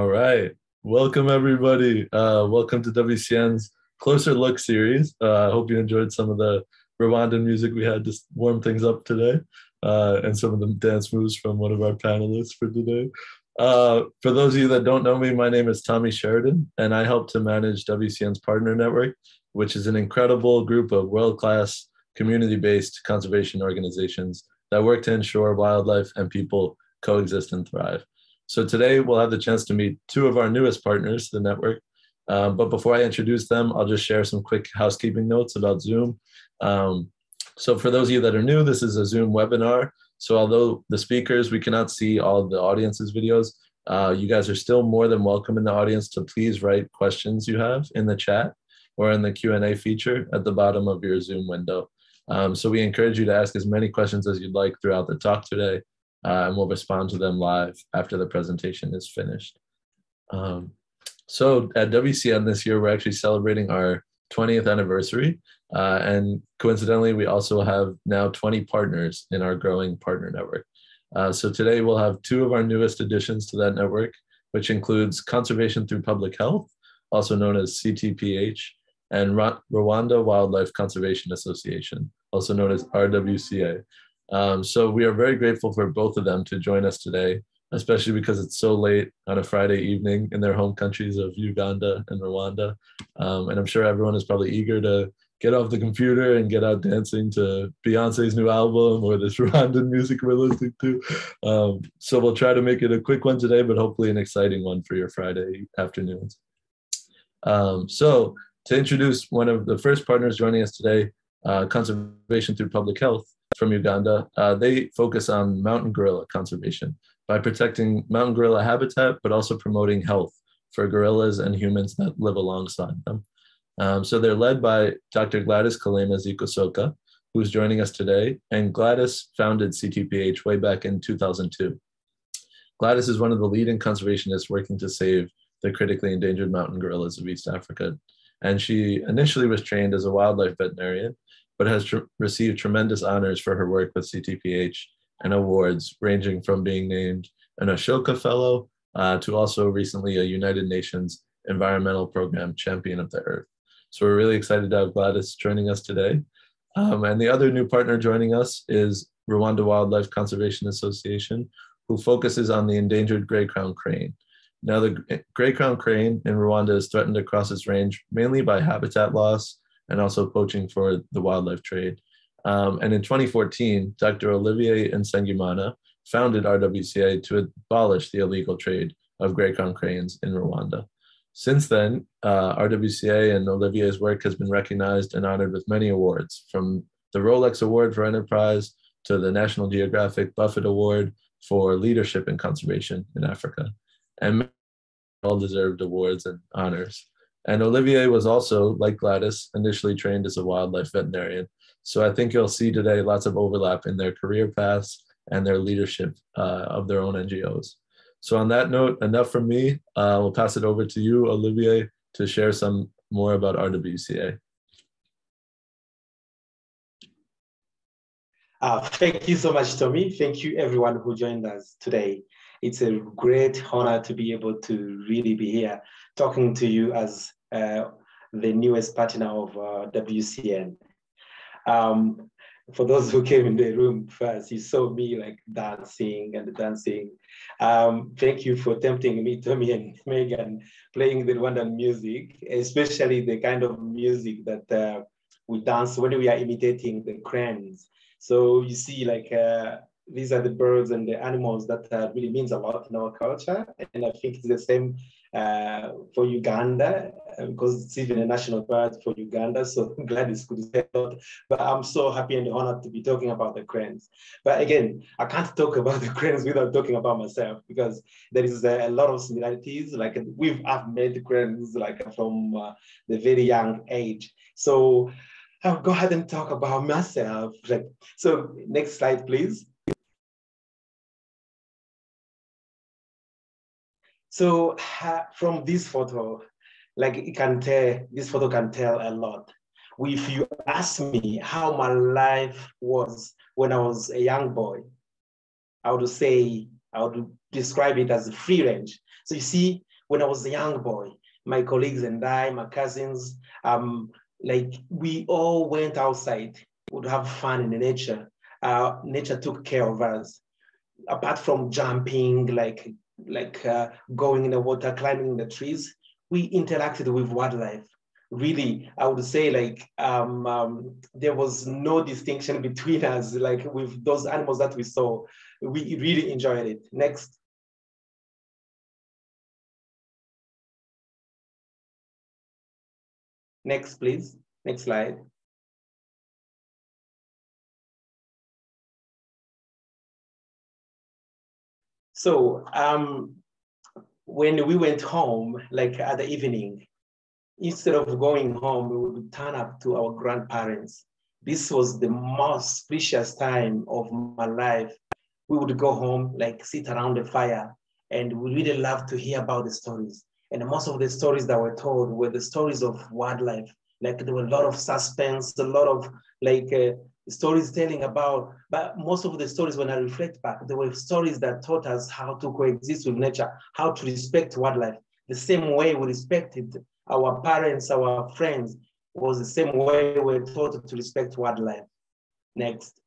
All right. Welcome, everybody. Uh, welcome to WCN's Closer Look series. Uh, I uh, hope you enjoyed some of the Rwandan music we had to warm things up today uh, and some of the dance moves from one of our panelists for today. Uh, for those of you that don't know me, my name is Tommy Sheridan, and I help to manage WCN's Partner Network, which is an incredible group of world class community based conservation organizations that work to ensure wildlife and people coexist and thrive. So today we'll have the chance to meet two of our newest partners, to the network. Um, but before I introduce them, I'll just share some quick housekeeping notes about Zoom. Um, so for those of you that are new, this is a Zoom webinar. So although the speakers, we cannot see all the audience's videos, uh, you guys are still more than welcome in the audience to please write questions you have in the chat or in the Q&A feature at the bottom of your Zoom window. Um, so we encourage you to ask as many questions as you'd like throughout the talk today uh, and we'll respond to them live after the presentation is finished. Um, so at WCN this year, we're actually celebrating our 20th anniversary. Uh, and coincidentally, we also have now 20 partners in our growing partner network. Uh, so today we'll have two of our newest additions to that network, which includes Conservation Through Public Health, also known as CTPH, and Rwanda Wildlife Conservation Association, also known as RWCA. Um, so we are very grateful for both of them to join us today, especially because it's so late on a Friday evening in their home countries of Uganda and Rwanda. Um, and I'm sure everyone is probably eager to get off the computer and get out dancing to Beyonce's new album or this Rwandan music we're listening to. Um, so we'll try to make it a quick one today, but hopefully an exciting one for your Friday afternoons. Um, so to introduce one of the first partners joining us today, uh, Conservation Through Public Health, from Uganda, uh, they focus on mountain gorilla conservation by protecting mountain gorilla habitat, but also promoting health for gorillas and humans that live alongside them. Um, so they're led by Dr. Gladys Kalema Zikusoka, who's joining us today. And Gladys founded CTPH way back in 2002. Gladys is one of the leading conservationists working to save the critically endangered mountain gorillas of East Africa. And she initially was trained as a wildlife veterinarian but has tr- received tremendous honors for her work with CTPH and awards ranging from being named an Ashoka Fellow uh, to also recently a United Nations Environmental Program Champion of the Earth. So we're really excited to have Gladys joining us today. Um, and the other new partner joining us is Rwanda Wildlife Conservation Association, who focuses on the endangered gray crown crane. Now, the gray crown crane in Rwanda is threatened across its range mainly by habitat loss and also poaching for the wildlife trade. Um, and in 2014, Dr. Olivier Nsengimana founded RWCA to abolish the illegal trade of gray crown cranes in Rwanda. Since then, uh, RWCA and Olivier's work has been recognized and honored with many awards, from the Rolex Award for Enterprise to the National Geographic Buffett Award for Leadership in Conservation in Africa, and all deserved awards and honors. And Olivier was also, like Gladys, initially trained as a wildlife veterinarian. So I think you'll see today lots of overlap in their career paths and their leadership uh, of their own NGOs. So on that note, enough from me. Uh, we'll pass it over to you, Olivier, to share some more about RWCA. Uh, thank you so much, Tommy. Thank you, everyone who joined us today. It's a great honor to be able to really be here talking to you as uh, the newest partner of uh, WCN. Um, for those who came in the room first, you saw me like dancing and dancing. Um, thank you for tempting me, Tommy and Megan, playing the Rwandan music, especially the kind of music that uh, we dance when we are imitating the cranes. So you see like uh, these are the birds and the animals that uh, really means a lot in our culture. And I think it's the same uh, for Uganda uh, because it's even a national bird for Uganda. So I'm glad it's good say that. But I'm so happy and honored to be talking about the cranes. But again, I can't talk about the cranes without talking about myself because there is a, lot of similarities. Like we've I've met cranes like from uh, the very young age. So I'll go ahead and talk about myself. Like so, next slide, please. So from this photo, like it can tell, this photo can tell a lot. If you ask me how my life was when I was a young boy, I would say I would describe it as a free range. So you see, when I was a young boy, my colleagues and I, my cousins, um, like we all went outside, would have fun in the nature. Uh, nature took care of us. Apart from jumping, like like uh, going in the water, climbing the trees, we interacted with wildlife. Really, I would say like um, um, there was no distinction between us, like with those animals that we saw. We really enjoyed it. Next. Next, please. Next slide. So um, when we went home, like at the evening, instead of going home, we would turn up to our grandparents. This was the most precious time of my life. We would go home, like sit around the fire, and we really loved to hear about the stories. And most of the stories that were told were the stories of wildlife. Like there were a lot of suspense, a lot of like uh, stories telling about, but most of the stories, when I reflect back, there were stories that taught us how to coexist with nature, how to respect wildlife. The same way we respected our parents, our friends, was the same way we were taught to respect wildlife. Next.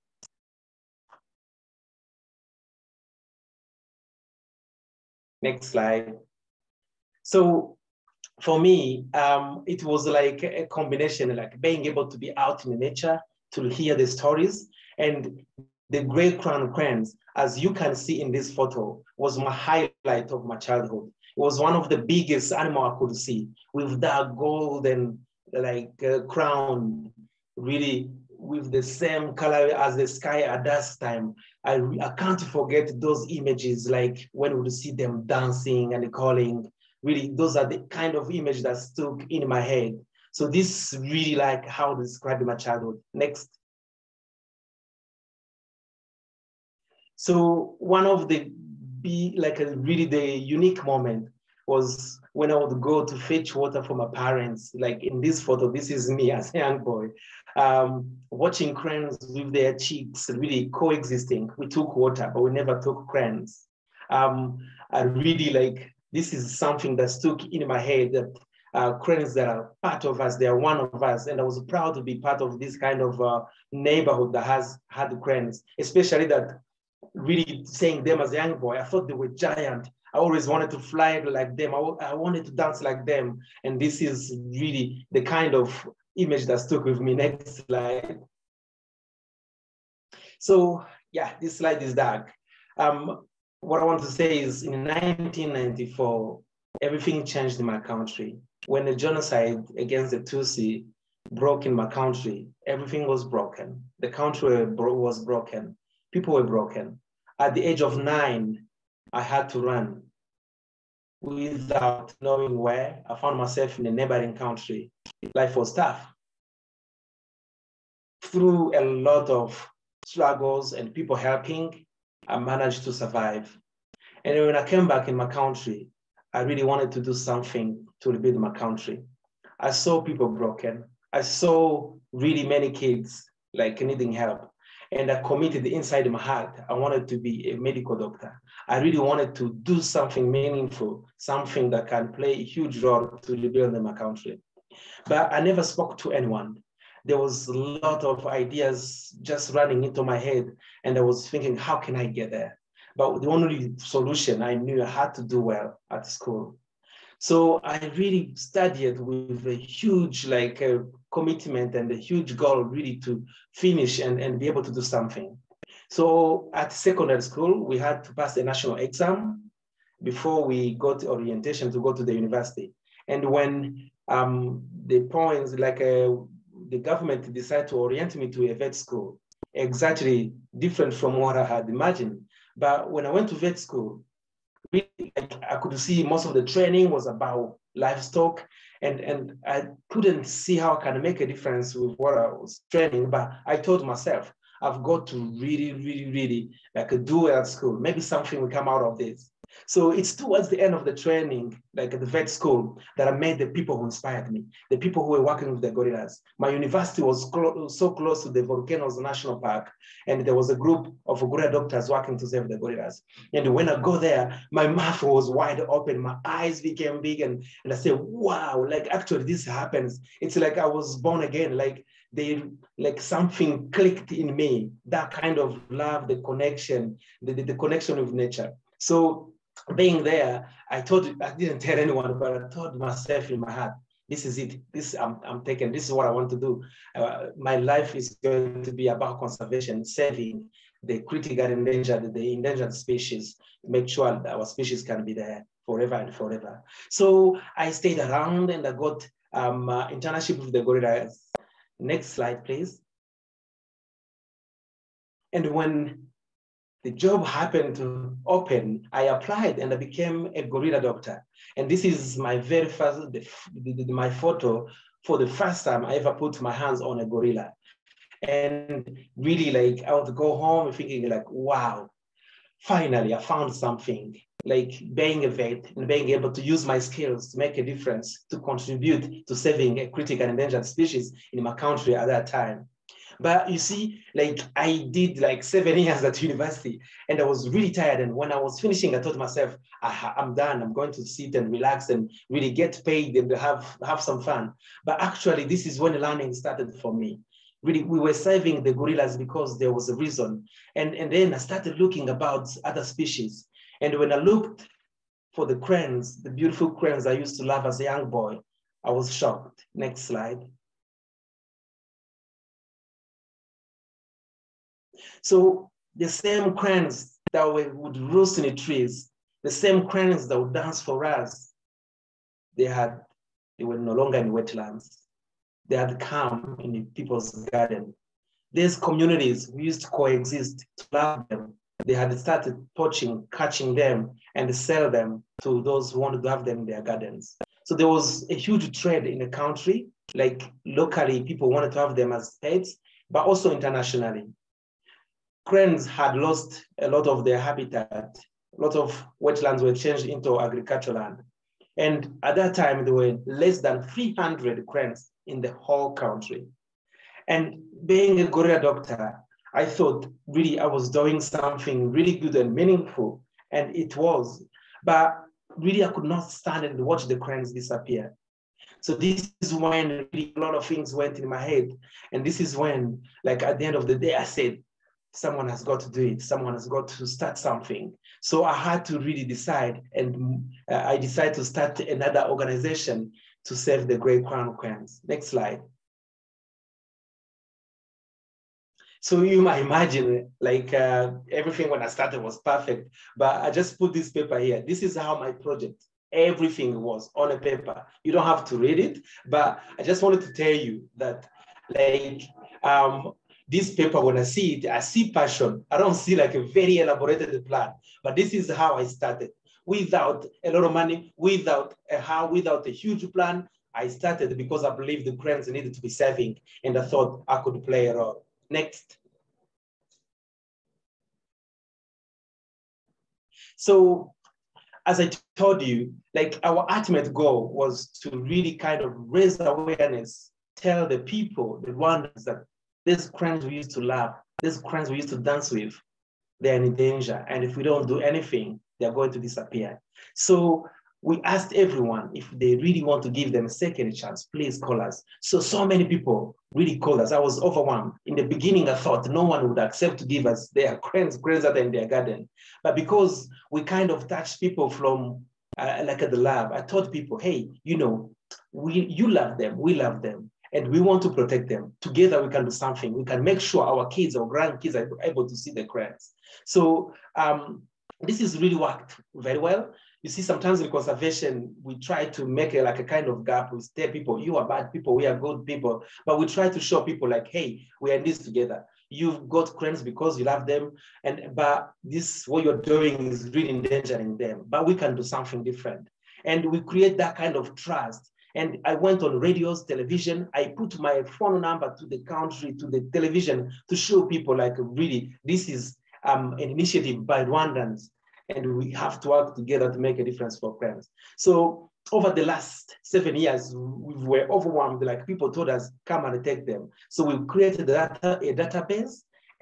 Next slide. So for me, um, it was like a combination, like being able to be out in nature, to hear the stories. And the gray crown cranes, as you can see in this photo, was my highlight of my childhood. It was one of the biggest animal I could see with that golden like uh, crown, really with the same color as the sky at that time. I, I can't forget those images, like when we see them dancing and calling. Really, those are the kind of image that stuck in my head. So this really like how to describe my childhood. Next. So one of the be like a really the unique moment was when I would go to fetch water for my parents. Like in this photo, this is me as a young boy, um, watching cranes with their cheeks really coexisting. We took water, but we never took cranes. Um, I really like, this is something that stuck in my head that uh, cranes that are part of us, they are one of us. And I was proud to be part of this kind of uh, neighborhood that has had cranes, especially that really seeing them as a young boy, I thought they were giant. I always wanted to fly like them. I, I wanted to dance like them. And this is really the kind of image that stuck with me. Next slide. So yeah, this slide is dark. Um, what I want to say is in 1994, everything changed in my country. When the genocide against the Tutsi broke in my country, everything was broken. The country was broken. People were broken. At the age of nine, I had to run without knowing where. I found myself in a neighboring country. Life was tough. Through a lot of struggles and people helping, I managed to survive. And when I came back in my country, I really wanted to do something to rebuild my country. I saw people broken. I saw really many kids like needing help. And I committed inside my heart, I wanted to be a medical doctor. I really wanted to do something meaningful, something that can play a huge role to rebuild my country. But I never spoke to anyone. There was a lot of ideas just running into my head, and I was thinking, how can I get there? But the only solution I knew I had to do well at school. So I really studied with a huge like uh, commitment and a huge goal really to finish and, and be able to do something. So at secondary school, we had to pass a national exam before we got orientation to go to the university. And when um, the points, like uh, the government decided to orient me to a vet school, exactly different from what I had imagined. But when I went to vet school, I could see most of the training was about livestock, and and I couldn't see how I can make a difference with what I was training. But I told myself, I've got to really, really, really like do at school. Maybe something will come out of this. So it's towards the end of the training, like at the vet school, that I met the people who inspired me, the people who were working with the gorillas. My university was clo so close to the Volcanoes National Park, and there was a group of gorilla doctors working to save the gorillas. And when I go there, my mouth was wide open, my eyes became big, and, and I said, wow, like actually this happens. It's like I was born again, like they like something clicked in me, that kind of love, the connection, the, the, the connection with nature. So being there, I told I didn't tell anyone, but I told myself in my heart, this is it. This I'm, I'm taking. This is what I want to do. Uh, my life is going to be about conservation, saving the critical endangered, the endangered species, make sure that our species can be there forever and forever. So I stayed around and I got um, uh, internship with the gorillas. Next slide, please. And when the job happened to open, I applied and I became a gorilla doctor. And this is my very first, my photo for the first time I ever put my hands on a gorilla. And really like, I would go home thinking like, wow, finally I found something like being a vet and being able to use my skills to make a difference, to contribute to saving a critical endangered species in my country at that time. But you see, like I did like seven years at university and I was really tired. And when I was finishing, I told myself, I, am done. I'm going to sit and relax and really get paid and have, have some fun. But actually, this is when the learning started for me. Really, we were saving the gorillas because there was a reason. And, and then I started looking about other species. And when I looked for the cranes, the beautiful cranes I used to love as a young boy, I was shocked. Next slide. So the same cranes that would roost in the trees, the same cranes that would dance for us, they had, they were no longer in wetlands. They had come in the people's garden. These communities we used to coexist to love them. They had started poaching, catching them, and sell them to those who wanted to have them in their gardens. So there was a huge trade in the country. Like locally, people wanted to have them as pets, but also internationally cranes had lost a lot of their habitat. A lot of wetlands were changed into agricultural land. And at that time, there were less than 300 cranes in the whole country. And being a gorilla doctor, I thought really I was doing something really good and meaningful, and it was. But really, I could not stand and watch the cranes disappear. So this is when really a lot of things went in my head. And this is when, like at the end of the day, I said, someone has got to do it. Someone has got to start something. So I had to really decide, and uh, I decided to start another organization to save the gray crown cranes. Next slide. So you might imagine like uh, everything when I started was perfect, but I just put this paper here. This is how my project, everything was on a paper. You don't have to read it, but I just wanted to tell you that like um, this paper, when I see it, I see passion. I don't see like a very elaborated plan, but this is how I started. Without a lot of money, without a how, without a huge plan, I started because I believed the cranes needed to be saving and I thought I could play a role. Next. So as I told you, like our ultimate goal was to really kind of raise awareness, tell the people, the Rwandans that these cranes we used to laugh, these cranes we used to dance with, they're in danger. And if we don't do anything, they're going to disappear. So we asked everyone if they really want to give them a second chance, please call us. So, so many people really called us. I was overwhelmed. In the beginning, I thought no one would accept to give us their cranes, cranes that in their garden. But because we kind of touched people from uh, like at the lab, I told people, hey, you know, we, you love them, we love them and we want to protect them. Together, we can do something. We can make sure our kids or grandkids are able to see the cranes. So um, this has really worked very well. You see, sometimes in conservation, we try to make like a kind of gap. We tell people, you are bad people, we are good people. But we try to show people like, hey, we are in this together. You've got cranes because you love them. And but this, what you're doing is really endangering them. But we can do something different. And we create that kind of trust and I went on radios, television. I put my phone number to the country, to the television to show people like really, this is um, an initiative by Rwandans. and we have to work together to make a difference for cranes. So over the last seven years, we were overwhelmed. Like people told us, come and take them. So we created a, data, a database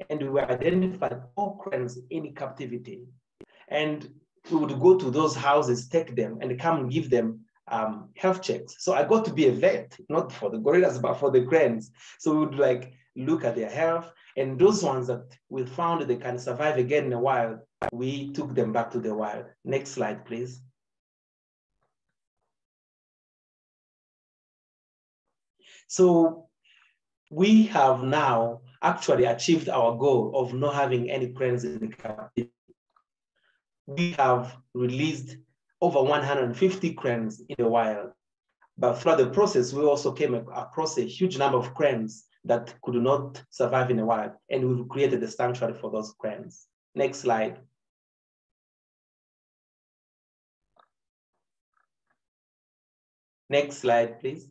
and we identified all cranes in captivity. And we would go to those houses, take them, and come and give them um, health checks. So I got to be a vet, not for the gorillas, but for the cranes. So we would like look at their health. And those ones that we found they can survive again in the wild, we took them back to the wild. Next slide, please. So we have now actually achieved our goal of not having any cranes in the captivity. We have released over 150 cranes in the wild. But throughout the process, we also came across a huge number of cranes that could not survive in the wild, and we've created a sanctuary for those cranes. Next slide. Next slide, please.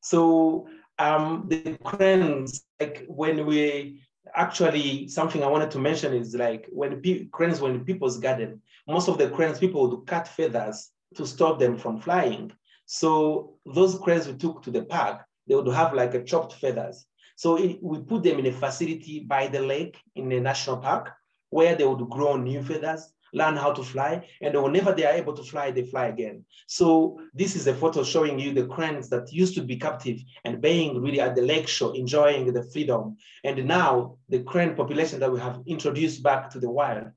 So um, the cranes, like when we actually something I wanted to mention is like when cranes when people's garden, most of the cranes people would cut feathers to stop them from flying. So those cranes we took to the park, they would have like a chopped feathers. So it, we put them in a facility by the lake in a national park where they would grow new feathers learn how to fly, and whenever they are able to fly, they fly again. So this is a photo showing you the cranes that used to be captive and being really at the lake shore, enjoying the freedom. And now the crane population that we have introduced back to the wild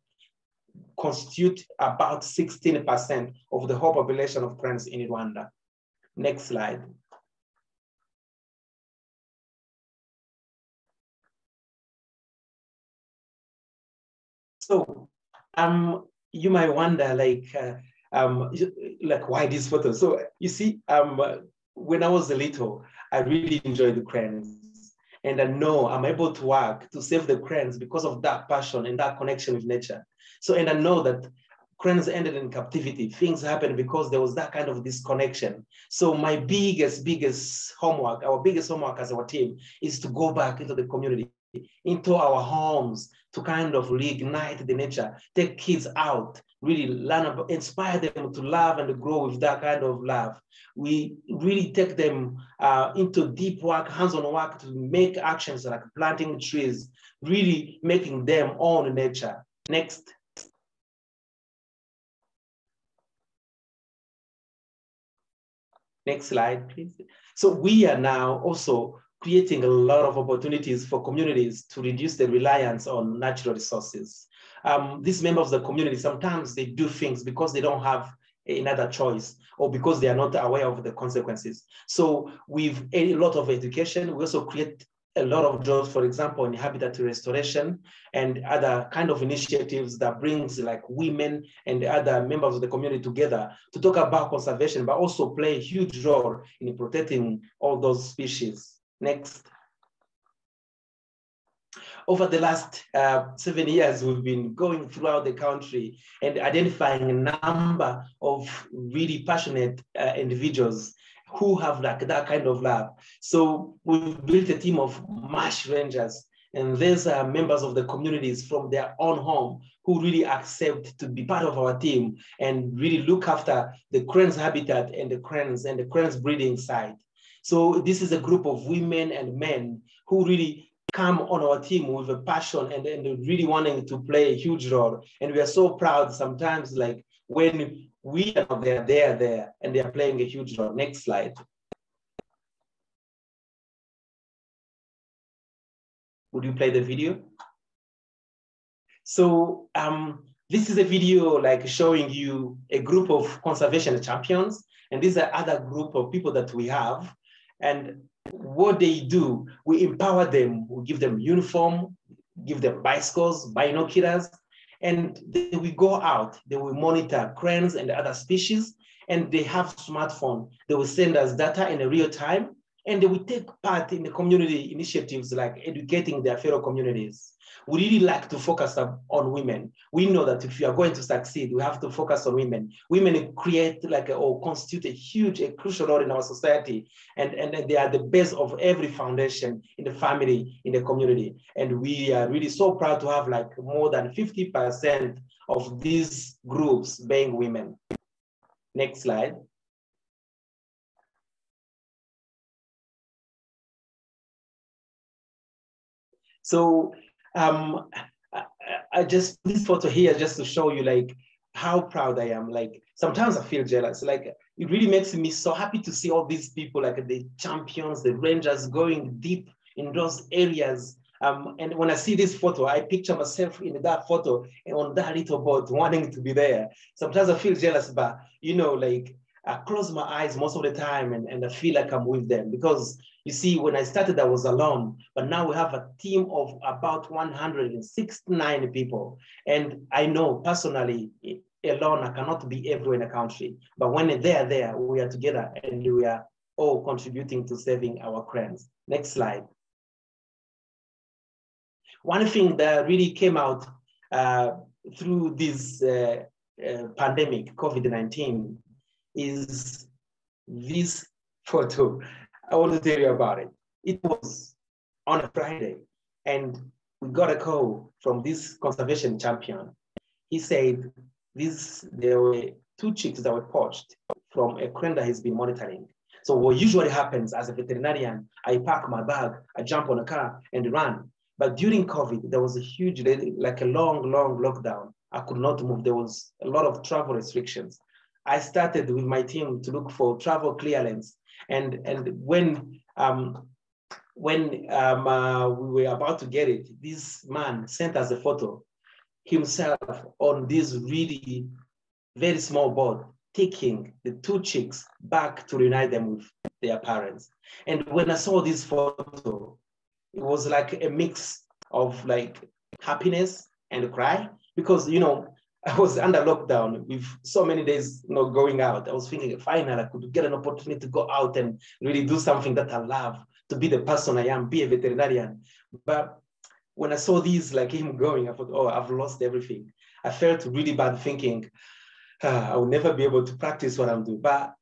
constitute about 16% of the whole population of cranes in Rwanda. Next slide. So um, you might wonder, like, uh, um, like why these photos? So you see, um, when I was little, I really enjoyed the cranes, and I know I'm able to work to save the cranes because of that passion and that connection with nature. So, and I know that cranes ended in captivity. Things happened because there was that kind of disconnection. So my biggest, biggest homework, our biggest homework as our team is to go back into the community into our homes to kind of reignite the nature, take kids out, really learn about, inspire them to love and grow with that kind of love. We really take them uh, into deep work, hands-on work to make actions like planting trees, really making them own nature. Next. Next slide, please. So we are now also creating a lot of opportunities for communities to reduce the reliance on natural resources. Um, these members of the community, sometimes they do things because they don't have another choice or because they are not aware of the consequences. So with a lot of education, we also create a lot of jobs, for example, in habitat restoration and other kind of initiatives that brings like women and other members of the community together to talk about conservation, but also play a huge role in protecting all those species. Next. Over the last uh, seven years, we've been going throughout the country and identifying a number of really passionate uh, individuals who have like that kind of love. So we've built a team of marsh rangers and these are members of the communities from their own home who really accept to be part of our team and really look after the cranes habitat and the cranes and the cranes breeding site. So this is a group of women and men who really come on our team with a passion and, and really wanting to play a huge role. And we are so proud sometimes like when we are there, they are there and they are playing a huge role. Next slide. Would you play the video? So um, this is a video like showing you a group of conservation champions. And these are other group of people that we have and what they do, we empower them, we give them uniform, give them bicycles, binoculars, and they will go out, they will monitor cranes and other species, and they have smartphone. They will send us data in real time, and they will take part in the community initiatives like educating their fellow communities. We really like to focus on women. We know that if you are going to succeed, we have to focus on women. Women create like a, or constitute a huge, a crucial role in our society, and, and they are the base of every foundation in the family, in the community. And we are really so proud to have like more than 50% of these groups being women. Next slide. So um, I, I just this photo here just to show you like how proud I am. Like sometimes I feel jealous. Like it really makes me so happy to see all these people, like the champions, the rangers, going deep in those areas. Um, and when I see this photo, I picture myself in that photo and on that little boat, wanting to be there. Sometimes I feel jealous, but you know, like I close my eyes most of the time and, and I feel like I'm with them because you see, when I started, I was alone, but now we have a team of about 169 people. And I know personally, alone, I cannot be everywhere in the country. But when they're there, we are together and we are all contributing to saving our friends. Next slide. One thing that really came out uh, through this uh, uh, pandemic, COVID-19, is this photo. I want to tell you about it. It was on a Friday, and we got a call from this conservation champion. He said this there were two chicks that were poached from a crane that he's been monitoring. So what usually happens as a veterinarian, I pack my bag, I jump on a car and run. But during COVID, there was a huge, like a long, long lockdown. I could not move. There was a lot of travel restrictions. I started with my team to look for travel clearance and, and when, um, when um, uh, we were about to get it, this man sent us a photo himself on this really very small boat, taking the two chicks back to reunite them with their parents. And when I saw this photo, it was like a mix of like happiness and cry because you know I was under lockdown with so many days you know, going out. I was thinking, finally, I could get an opportunity to go out and really do something that I love, to be the person I am, be a veterinarian. But when I saw these, like him going, I thought, oh, I've lost everything. I felt really bad thinking, ah, I will never be able to practice what I'm doing. But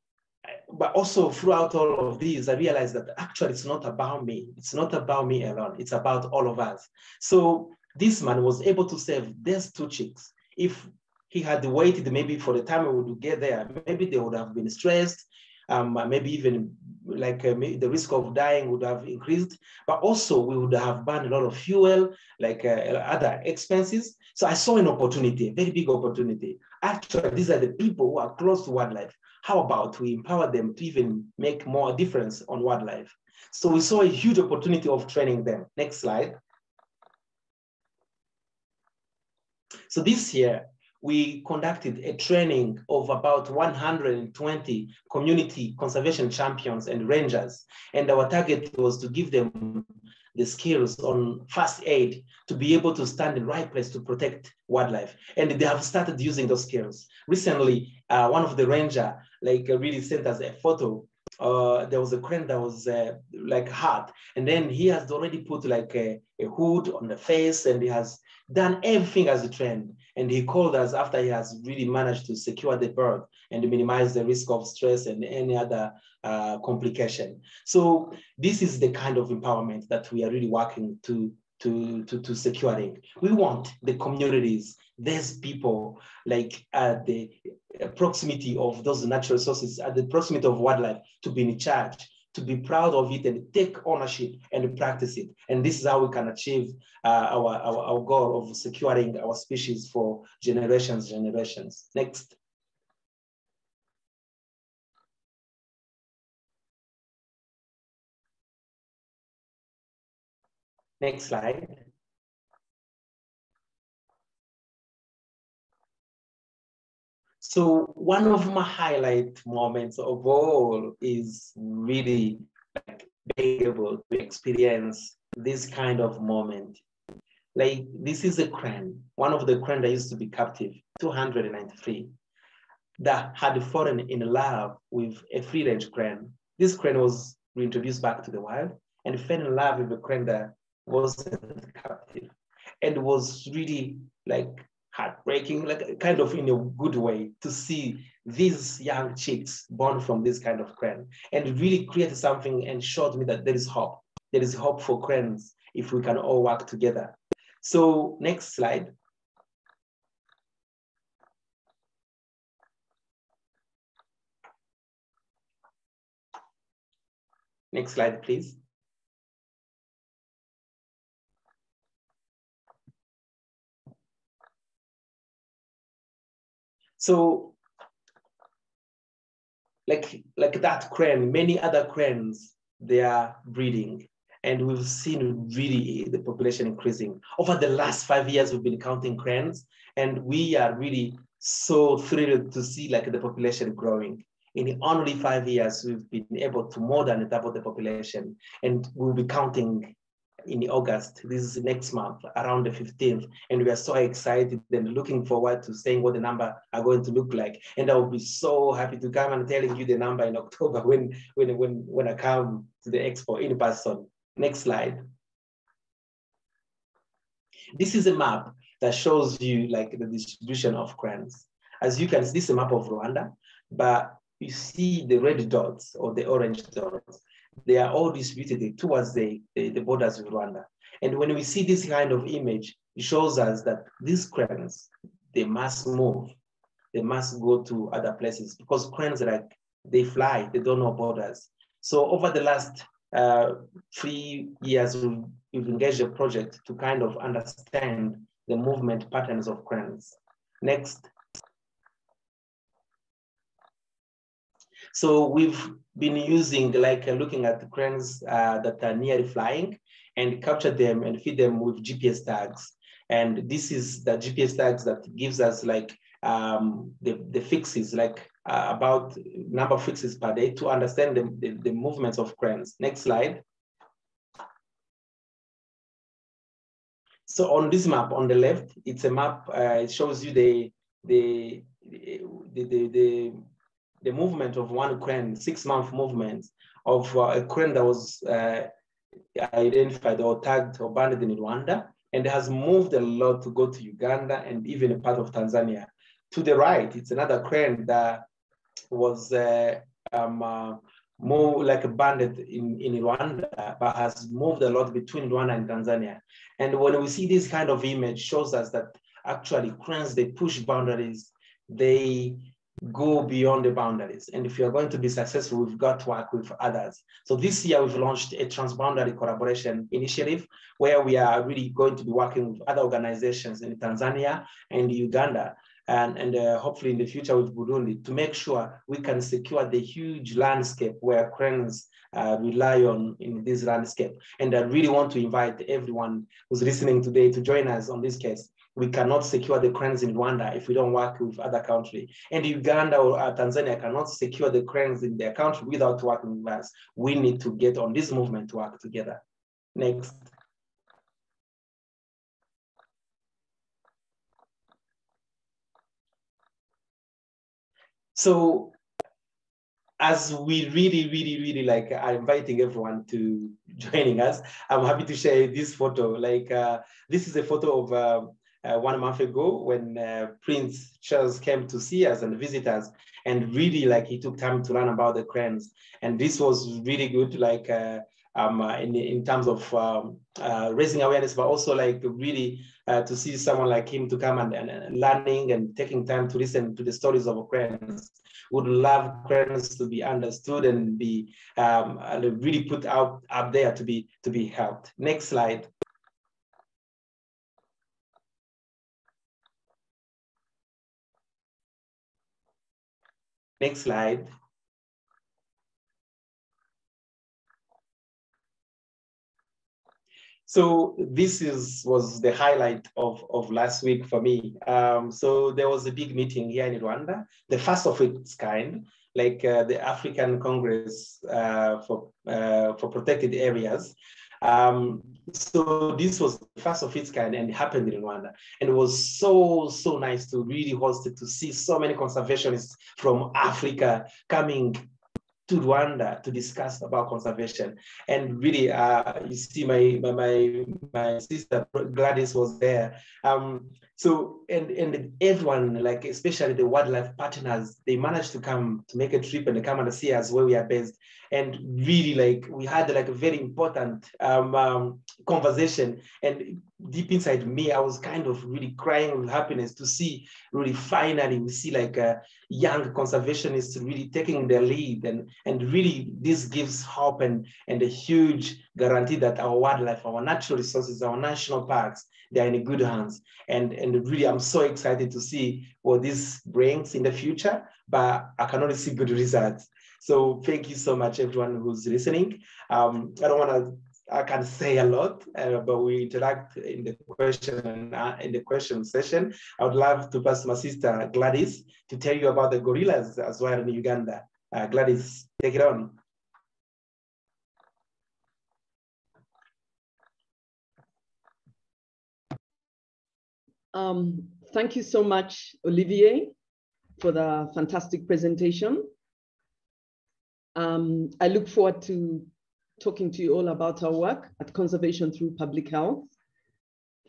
but also throughout all of these, I realized that actually it's not about me. It's not about me alone. It's about all of us. So this man was able to save these two chicks if he had waited maybe for the time we would get there, maybe they would have been stressed, um, maybe even like uh, the risk of dying would have increased, but also we would have burned a lot of fuel, like uh, other expenses. So I saw an opportunity, a very big opportunity. Actually, these are the people who are close to wildlife. How about we empower them to even make more difference on wildlife? So we saw a huge opportunity of training them. Next slide. So this year, we conducted a training of about 120 community conservation champions and rangers. And our target was to give them the skills on first aid to be able to stand in the right place to protect wildlife. And they have started using those skills. Recently, uh, one of the ranger like uh, really sent us a photo uh, there was a crane that was uh, like hard. And then he has already put like a, a, hood on the face and he has done everything as a trend. And he called us after he has really managed to secure the bird and minimize the risk of stress and any other uh, complication. So this is the kind of empowerment that we are really working to to, to, to securing. We want the communities, these people like at the proximity of those natural resources, at the proximity of wildlife to be in charge, to be proud of it and take ownership and practice it. And this is how we can achieve uh, our, our, our goal of securing our species for generations, generations. Next. Next slide. So one of my highlight moments of all is really like being able to experience this kind of moment. Like this is a crane, one of the crane that used to be captive, 293, that had fallen in love with a free range crane. This crane was reintroduced back to the wild and fell in love with a crane that wasn't captive and was really like heartbreaking, like kind of in a good way to see these young chicks born from this kind of crane and really created something and showed me that there is hope. There is hope for cranes if we can all work together. So next slide. Next slide, please. So like, like that crane, many other cranes, they are breeding. And we've seen really the population increasing. Over the last five years, we've been counting cranes, and we are really so thrilled to see like the population growing. In only five years, we've been able to more than double the population, and we'll be counting in August. This is next month, around the 15th. And we are so excited and looking forward to seeing what the number are going to look like. And I will be so happy to come and telling you the number in October when, when, when, when I come to the expo in person. Next slide. This is a map that shows you like the distribution of cranes. As you can see, this is a map of Rwanda, but you see the red dots or the orange dots they are all distributed towards the, the, the, borders of Rwanda. And when we see this kind of image, it shows us that these cranes, they must move. They must go to other places because cranes, like they fly, they don't know borders. So over the last uh, three years, we've, we've engaged a project to kind of understand the movement patterns of cranes. Next. So we've been using like uh, looking at the cranes uh, that are nearly flying and capture them and feed them with GPS tags. And this is the GPS tags that gives us like um, the, the fixes, like uh, about number of fixes per day to understand the, the, the movements of cranes. Next slide. So on this map on the left, it's a map, uh, it shows you the, the, the, the, the the movement of one crane, six month movement of uh, a crane that was uh, identified or tagged or banned in Rwanda and has moved a lot to go to Uganda and even a part of Tanzania. To the right, it's another crane that was uh, um, uh, more like a bandit in, in Rwanda, but has moved a lot between Rwanda and Tanzania. And when we see this kind of image, shows us that actually cranes, they push boundaries, they go beyond the boundaries. And if you're going to be successful, we've got to work with others. So this year we've launched a transboundary collaboration initiative where we are really going to be working with other organizations in Tanzania and Uganda and, and uh, hopefully in the future with Burundi to make sure we can secure the huge landscape where cranes uh, rely on in this landscape. And I really want to invite everyone who's listening today to join us on this case we cannot secure the cranes in Rwanda if we don't work with other country. And Uganda or uh, Tanzania cannot secure the cranes in their country without working with us. We need to get on this movement to work together. Next. So as we really, really, really like are inviting everyone to joining us, I'm happy to share this photo. Like uh, this is a photo of uh, uh, one month ago when uh, Prince Charles came to see us and visit us and really like he took time to learn about the cranes. And this was really good, like uh, um, uh, in, in terms of um, uh, raising awareness, but also like really uh, to see someone like him to come and, and, and, learning and taking time to listen to the stories of cranes. Would love cranes to be understood and be um, really put out up there to be to be helped. Next slide. Next slide. So this is was the highlight of, of last week for me. Um, so there was a big meeting here in Rwanda, the first of its kind, like uh, the African Congress uh, for, uh, for Protected Areas. Um, so this was the first of its kind and it happened in Rwanda. And it was so, so nice to really host it, to see so many conservationists from Africa coming to Rwanda to discuss about conservation. And really, uh, you see my, my, my, sister Gladys was there. Um, so, and, and everyone, like especially the wildlife partners, they managed to come to make a trip and they come and see us where we are based. And really like, we had like a very important um, um, conversation and deep inside me, I was kind of really crying with happiness to see really finally we see like a young conservationists really taking the lead and, and really this gives hope and, and a huge guarantee that our wildlife, our natural resources, our national parks, they're in good hands. And, and really, I'm so excited to see what this brings in the future, but I can only see good results. So thank you so much, everyone who's listening. Um, I don't want to I can say a lot, uh, but we interact in the question uh, in the question session. I would love to pass my sister Gladys to tell you about the gorillas as well in Uganda. Uh, Gladys, take it on. Um, thank you so much, Olivier, for the fantastic presentation. Um, I look forward to talking to you all about our work at Conservation Through Public Health.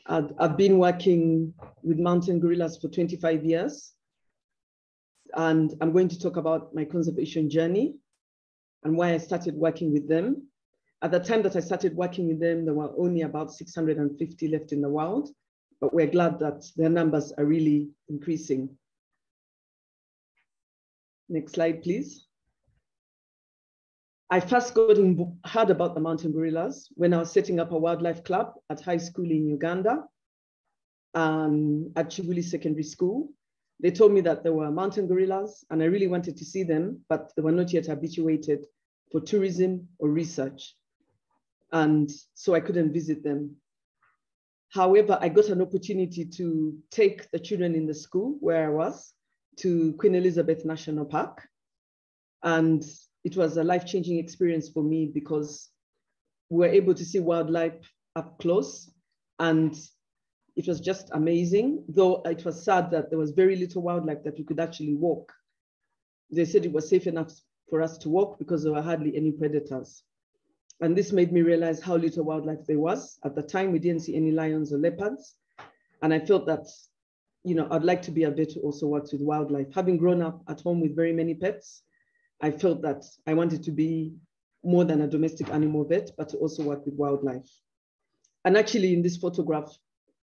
I've, I've been working with mountain gorillas for 25 years. And I'm going to talk about my conservation journey and why I started working with them. At the time that I started working with them, there were only about 650 left in the world, but we're glad that their numbers are really increasing. Next slide, please. I first got in, heard about the mountain gorillas when I was setting up a wildlife club at high school in Uganda, um, at Chibuli Secondary School. They told me that there were mountain gorillas and I really wanted to see them, but they were not yet habituated for tourism or research. And so I couldn't visit them. However, I got an opportunity to take the children in the school where I was to Queen Elizabeth National Park. And it was a life-changing experience for me because we were able to see wildlife up close and it was just amazing, though it was sad that there was very little wildlife that we could actually walk. They said it was safe enough for us to walk because there were hardly any predators. And this made me realize how little wildlife there was. At the time, we didn't see any lions or leopards. And I felt that, you know, I'd like to be a vet who also works with wildlife. Having grown up at home with very many pets, I felt that I wanted to be more than a domestic animal vet, but to also work with wildlife. And actually in this photograph,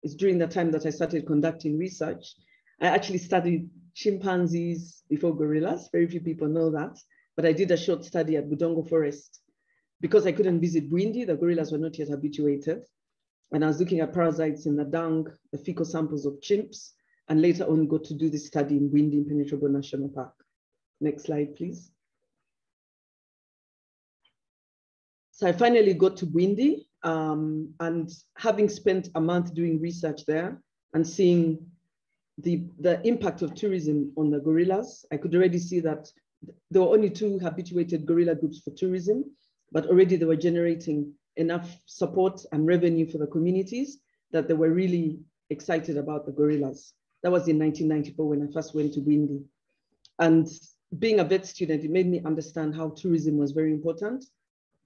it's during the time that I started conducting research. I actually studied chimpanzees before gorillas. Very few people know that, but I did a short study at Budongo Forest. Because I couldn't visit Bwindi, the gorillas were not yet habituated. And I was looking at parasites in the dung, the fecal samples of chimps, and later on got to do this study in Bwindi Impenetrable National Park. Next slide, please. So I finally got to Bwindi um, and having spent a month doing research there and seeing the, the impact of tourism on the gorillas, I could already see that there were only two habituated gorilla groups for tourism, but already they were generating enough support and revenue for the communities that they were really excited about the gorillas. That was in 1994 when I first went to Bwindi. And being a vet student, it made me understand how tourism was very important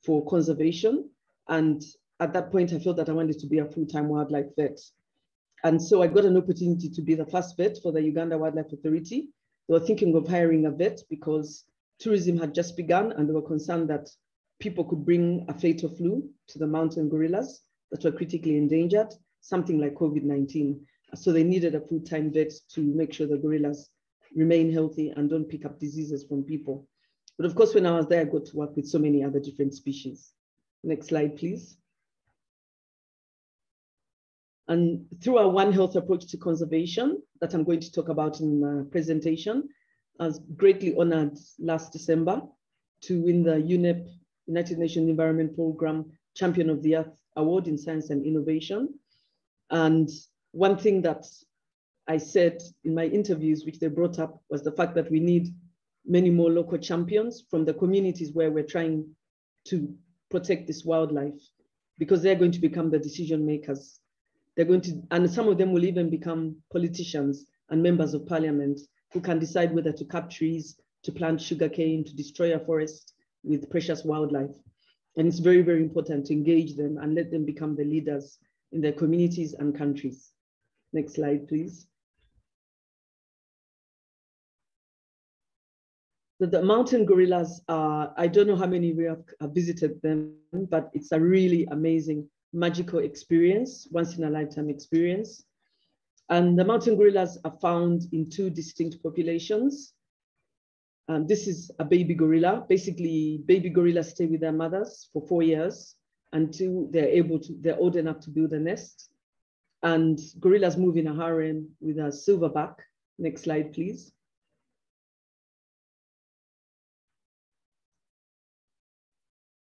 for conservation. And at that point, I felt that I wanted to be a full-time wildlife vet. And so I got an opportunity to be the first vet for the Uganda Wildlife Authority. They were thinking of hiring a vet because tourism had just begun and they were concerned that people could bring a fatal flu to the mountain gorillas that were critically endangered, something like COVID-19. So they needed a full-time vet to make sure the gorillas remain healthy and don't pick up diseases from people. But of course, when I was there, I got to work with so many other different species. Next slide, please. And through our One Health approach to conservation that I'm going to talk about in the presentation, I was greatly honored last December to win the UNEP, United Nations Environment Program Champion of the Earth Award in Science and Innovation. And one thing that I said in my interviews, which they brought up, was the fact that we need many more local champions from the communities where we're trying to protect this wildlife because they're going to become the decision makers. They're going to, and some of them will even become politicians and members of parliament who can decide whether to cut trees, to plant sugarcane, to destroy a forest, with precious wildlife. And it's very, very important to engage them and let them become the leaders in their communities and countries. Next slide, please. The, the mountain gorillas are, I don't know how many we have visited them, but it's a really amazing, magical experience, once in a lifetime experience. And the mountain gorillas are found in two distinct populations. Um, this is a baby gorilla. Basically, baby gorillas stay with their mothers for four years until they're able to, they're old enough to build a nest. And gorillas move in a harem with a silverback. Next slide, please.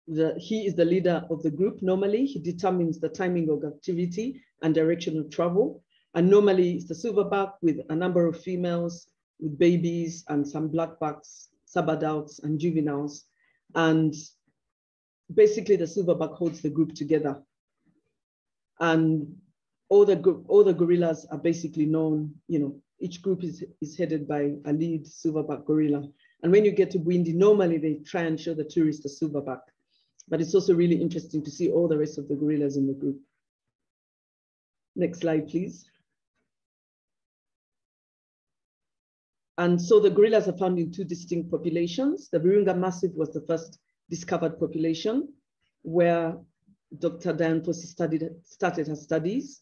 The, he is the leader of the group. Normally, he determines the timing of activity and direction of travel. And normally it's the silverback with a number of females with babies and some blackbacks, subadults and juveniles. And basically the silverback holds the group together. And all the, all the gorillas are basically known, you know, each group is, is headed by a lead silverback gorilla. And when you get to Bwindi, normally they try and show the tourists the silverback. But it's also really interesting to see all the rest of the gorillas in the group. Next slide, please. And so the gorillas are found in two distinct populations. The Virunga Massif was the first discovered population where Dr. Dian Fossey studied, started her studies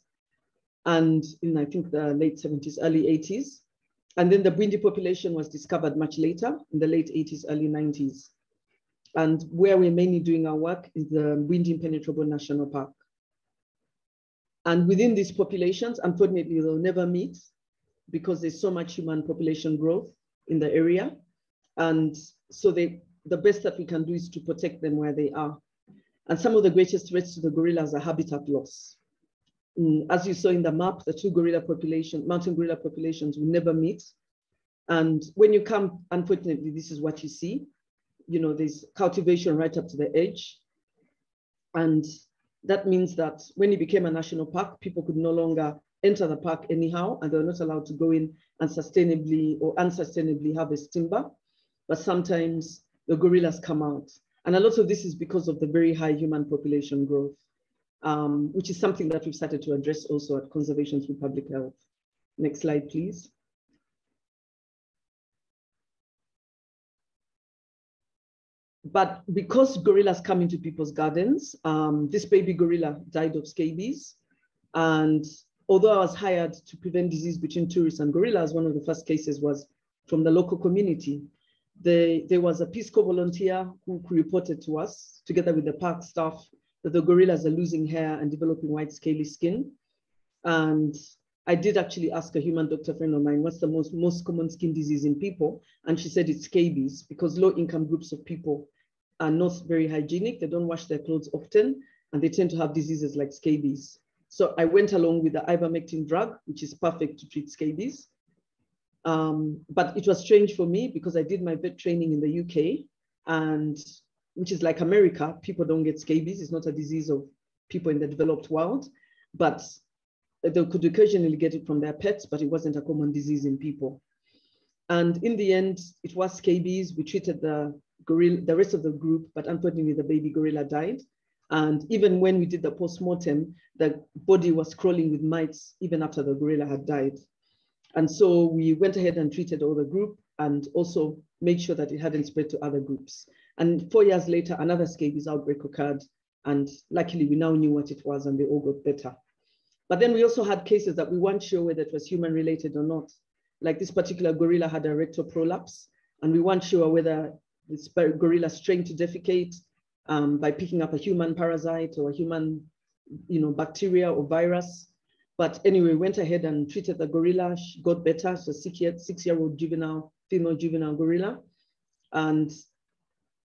and in, I think, the late 70s, early 80s. And then the Bwindi population was discovered much later, in the late 80s, early 90s. And where we're mainly doing our work is the Bwindi Impenetrable National Park. And within these populations, unfortunately, they'll never meet because there's so much human population growth in the area. And so they, the best that we can do is to protect them where they are. And some of the greatest threats to the gorillas are habitat loss. Mm, as you saw in the map, the two gorilla population, mountain gorilla populations will never meet. And when you come, unfortunately, this is what you see. You know, there's cultivation right up to the edge. And that means that when it became a national park, people could no longer enter the park anyhow, and they're not allowed to go in and sustainably or unsustainably harvest timber. But sometimes the gorillas come out. And a lot of this is because of the very high human population growth, um, which is something that we've started to address also at Conservation through Public Health. Next slide, please. But because gorillas come into people's gardens, um, this baby gorilla died of scabies. And although I was hired to prevent disease between tourists and gorillas, one of the first cases was from the local community. The, there was a Peace Corps volunteer who reported to us, together with the park staff, that the gorillas are losing hair and developing white scaly skin. And I did actually ask a human doctor friend of mine, what's the most, most common skin disease in people? And she said it's scabies because low income groups of people are not very hygienic. They don't wash their clothes often, and they tend to have diseases like scabies. So I went along with the ivermectin drug, which is perfect to treat scabies. Um, but it was strange for me because I did my vet training in the UK and which is like America, people don't get scabies. It's not a disease of people in the developed world, but they could occasionally get it from their pets, but it wasn't a common disease in people. And in the end, it was scabies. We treated the gorilla, the rest of the group, but unfortunately the baby gorilla died. And even when we did the post-mortem, the body was crawling with mites even after the gorilla had died. And so we went ahead and treated all the group and also made sure that it hadn't spread to other groups. And four years later, another scabies outbreak occurred. And luckily, we now knew what it was and they all got better. But then we also had cases that we weren't sure whether it was human related or not. Like this particular gorilla had a rectal prolapse, and we weren't sure whether this gorilla strained to defecate um, by picking up a human parasite or a human you know, bacteria or virus. But anyway, went ahead and treated the gorilla, she got better, so six-year-old six juvenile, female juvenile gorilla. And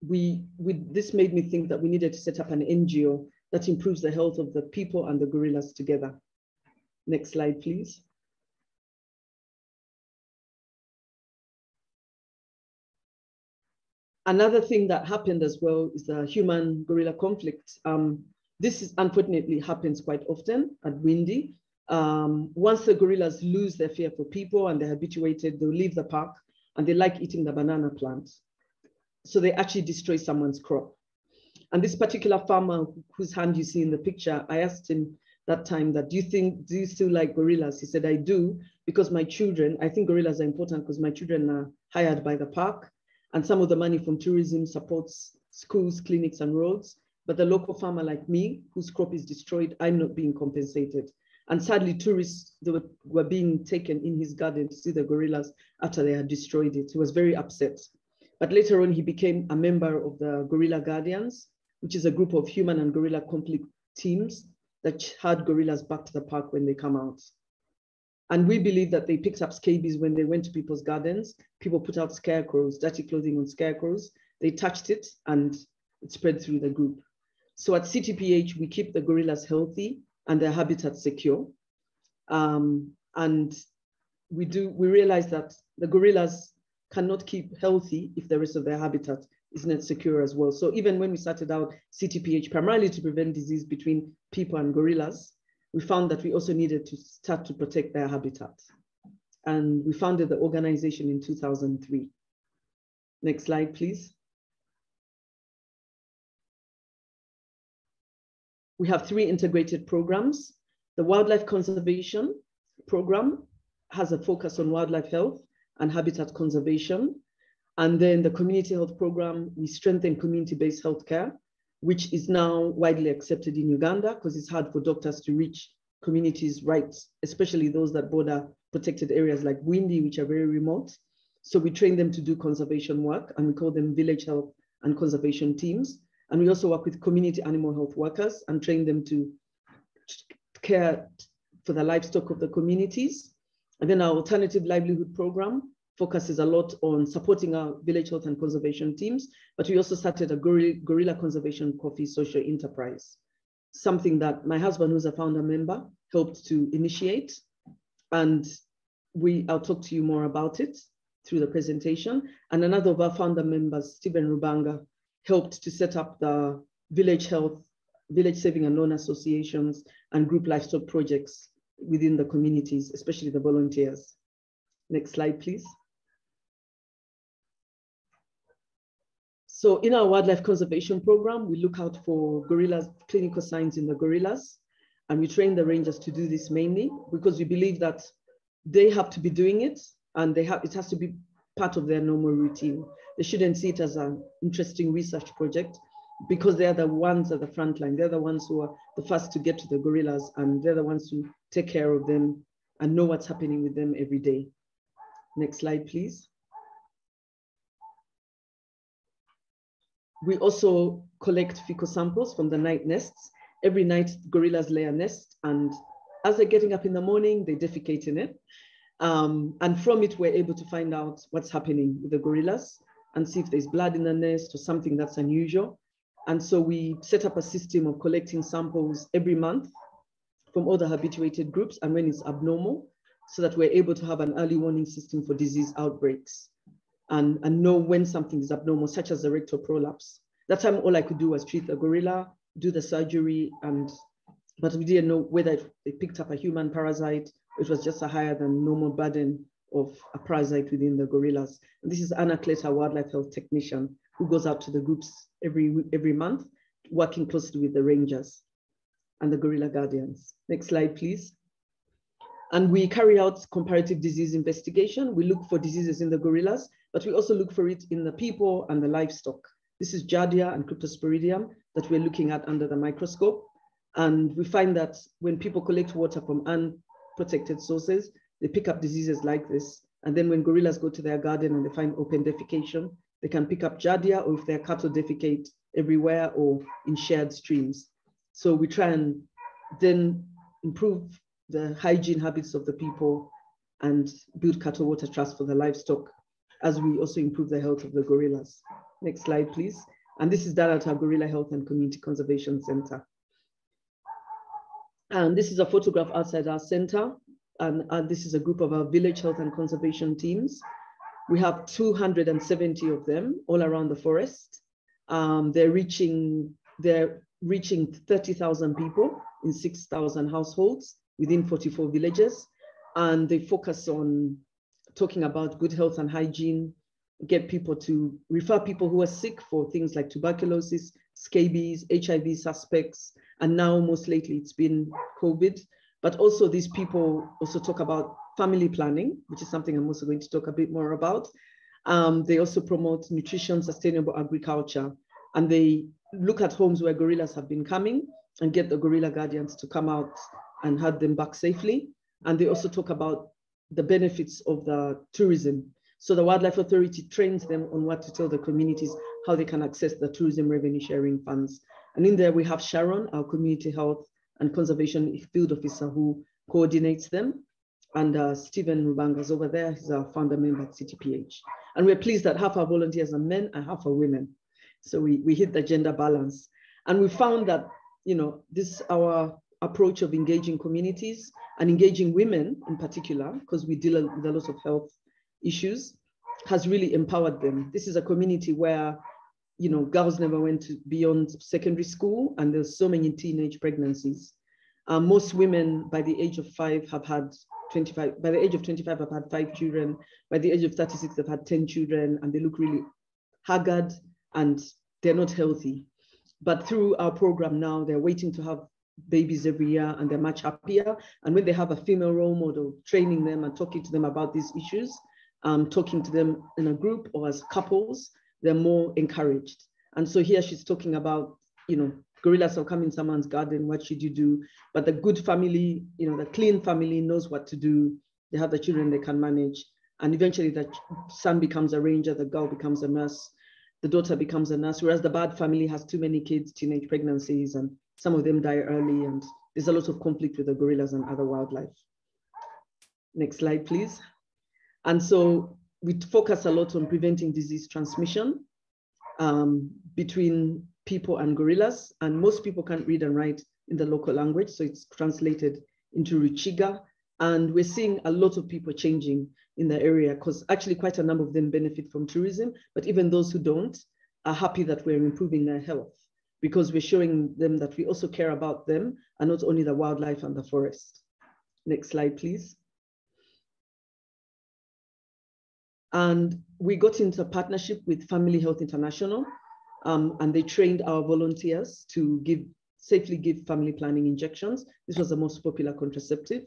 we, we, this made me think that we needed to set up an NGO that improves the health of the people and the gorillas together. Next slide, please. Another thing that happened as well is the human gorilla conflict. Um, this is unfortunately happens quite often at Bwindi. Um, once the gorillas lose their fear for people and they're habituated, they'll leave the park and they like eating the banana plant. So they actually destroy someone's crop. And this particular farmer whose hand you see in the picture, I asked him that time that, do you think, do you still like gorillas? He said, I do, because my children, I think gorillas are important because my children are hired by the park and some of the money from tourism supports schools, clinics and roads. But the local farmer like me, whose crop is destroyed, I'm not being compensated. And sadly, tourists were, were being taken in his garden to see the gorillas after they had destroyed it. He was very upset. But later on, he became a member of the Gorilla Guardians, which is a group of human and gorilla conflict teams that had gorillas back to the park when they come out. And we believe that they picked up scabies when they went to people's gardens. People put out scarecrows, dirty clothing on scarecrows. They touched it and it spread through the group. So at CTPH, we keep the gorillas healthy and their habitat secure. Um, and we do, we realize that the gorillas cannot keep healthy if the rest of their habitat is not secure as well. So even when we started out CTPH primarily to prevent disease between people and gorillas, we found that we also needed to start to protect their habitat. And we founded the organization in 2003. Next slide, please. we have three integrated programs. The wildlife conservation program has a focus on wildlife health and habitat conservation. And then the community health program, we strengthen community-based healthcare, which is now widely accepted in Uganda because it's hard for doctors to reach communities' rights, especially those that border protected areas like Bwindi, which are very remote. So we train them to do conservation work and we call them village health and conservation teams. And we also work with community animal health workers and train them to care for the livestock of the communities. And then our alternative livelihood program focuses a lot on supporting our village health and conservation teams, but we also started a gorilla, conservation coffee social enterprise, something that my husband, who's a founder member, helped to initiate. And we, I'll talk to you more about it through the presentation. And another of our founder members, Stephen Rubanga, helped to set up the village health, village saving and loan associations and group livestock projects within the communities, especially the volunteers. Next slide, please. So in our wildlife conservation program, we look out for gorillas, clinical signs in the gorillas, and we train the rangers to do this mainly because we believe that they have to be doing it and they have, it has to be part of their normal routine. They shouldn't see it as an interesting research project because they're the ones at the front line. They're the ones who are the first to get to the gorillas and they're the ones who take care of them and know what's happening with them every day. Next slide, please. We also collect fecal samples from the night nests. Every night, gorillas lay a nest and as they're getting up in the morning, they defecate in it. Um, and from it, we're able to find out what's happening with the gorillas and see if there's blood in the nest or something that's unusual. And so we set up a system of collecting samples every month from all the habituated groups and when it's abnormal, so that we're able to have an early warning system for disease outbreaks and, and know when something is abnormal, such as a rectal prolapse. That time, all I could do was treat the gorilla, do the surgery, and but we didn't know whether it picked up a human parasite. It was just a higher than normal burden of a parasite within the gorillas. And this is Anna Kletter, wildlife health technician, who goes out to the groups every, every month, working closely with the rangers and the gorilla guardians. Next slide, please. And we carry out comparative disease investigation. We look for diseases in the gorillas, but we also look for it in the people and the livestock. This is Giardia and Cryptosporidium that we're looking at under the microscope. And we find that when people collect water from unprotected sources, they pick up diseases like this. And then when gorillas go to their garden and they find open defecation, they can pick up Giardia or if their cattle defecate everywhere or in shared streams. So we try and then improve the hygiene habits of the people and build cattle water trust for the livestock as we also improve the health of the gorillas. Next slide, please. And this is done at our Gorilla Health and Community Conservation Center. And this is a photograph outside our center and, and this is a group of our village health and conservation teams. We have 270 of them all around the forest. Um, they're reaching they're reaching 30,000 people in 6,000 households within 44 villages, and they focus on talking about good health and hygiene, get people to refer people who are sick for things like tuberculosis, scabies, HIV suspects, and now most lately it's been COVID. But also these people also talk about family planning, which is something I'm also going to talk a bit more about. Um, they also promote nutrition, sustainable agriculture, and they look at homes where gorillas have been coming and get the gorilla guardians to come out and had them back safely. And they also talk about the benefits of the tourism. So the Wildlife Authority trains them on what to tell the communities, how they can access the tourism revenue sharing funds. And in there we have Sharon, our community health and conservation field officer who coordinates them. And uh, Stephen Rubanga is over there, he's our founder member at CTPH. And we're pleased that half our volunteers are men and half are women. So we, we hit the gender balance. And we found that, you know, this our approach of engaging communities and engaging women in particular, because we deal with a lot of health issues, has really empowered them. This is a community where, you know, girls never went to beyond secondary school and there's so many teenage pregnancies. Um, most women by the age of five have had 25, by the age of 25 have had five children. By the age of 36, they've had 10 children and they look really haggard and they're not healthy. But through our program now, they're waiting to have babies every year and they're much happier. And when they have a female role model, training them and talking to them about these issues, um, talking to them in a group or as couples, they're more encouraged. And so here she's talking about, you know, gorillas have come in someone's garden, what should you do? But the good family, you know, the clean family knows what to do. They have the children they can manage. And eventually the son becomes a ranger, the girl becomes a nurse, the daughter becomes a nurse, whereas the bad family has too many kids, teenage pregnancies, and some of them die early, and there's a lot of conflict with the gorillas and other wildlife. Next slide, please. And so we focus a lot on preventing disease transmission um, between people and gorillas. And most people can't read and write in the local language, so it's translated into Ruchiga. And we're seeing a lot of people changing in the area because actually quite a number of them benefit from tourism, but even those who don't are happy that we're improving their health because we're showing them that we also care about them and not only the wildlife and the forest. Next slide, please. And we got into a partnership with Family Health International, um, and they trained our volunteers to give safely give family planning injections. This was the most popular contraceptive,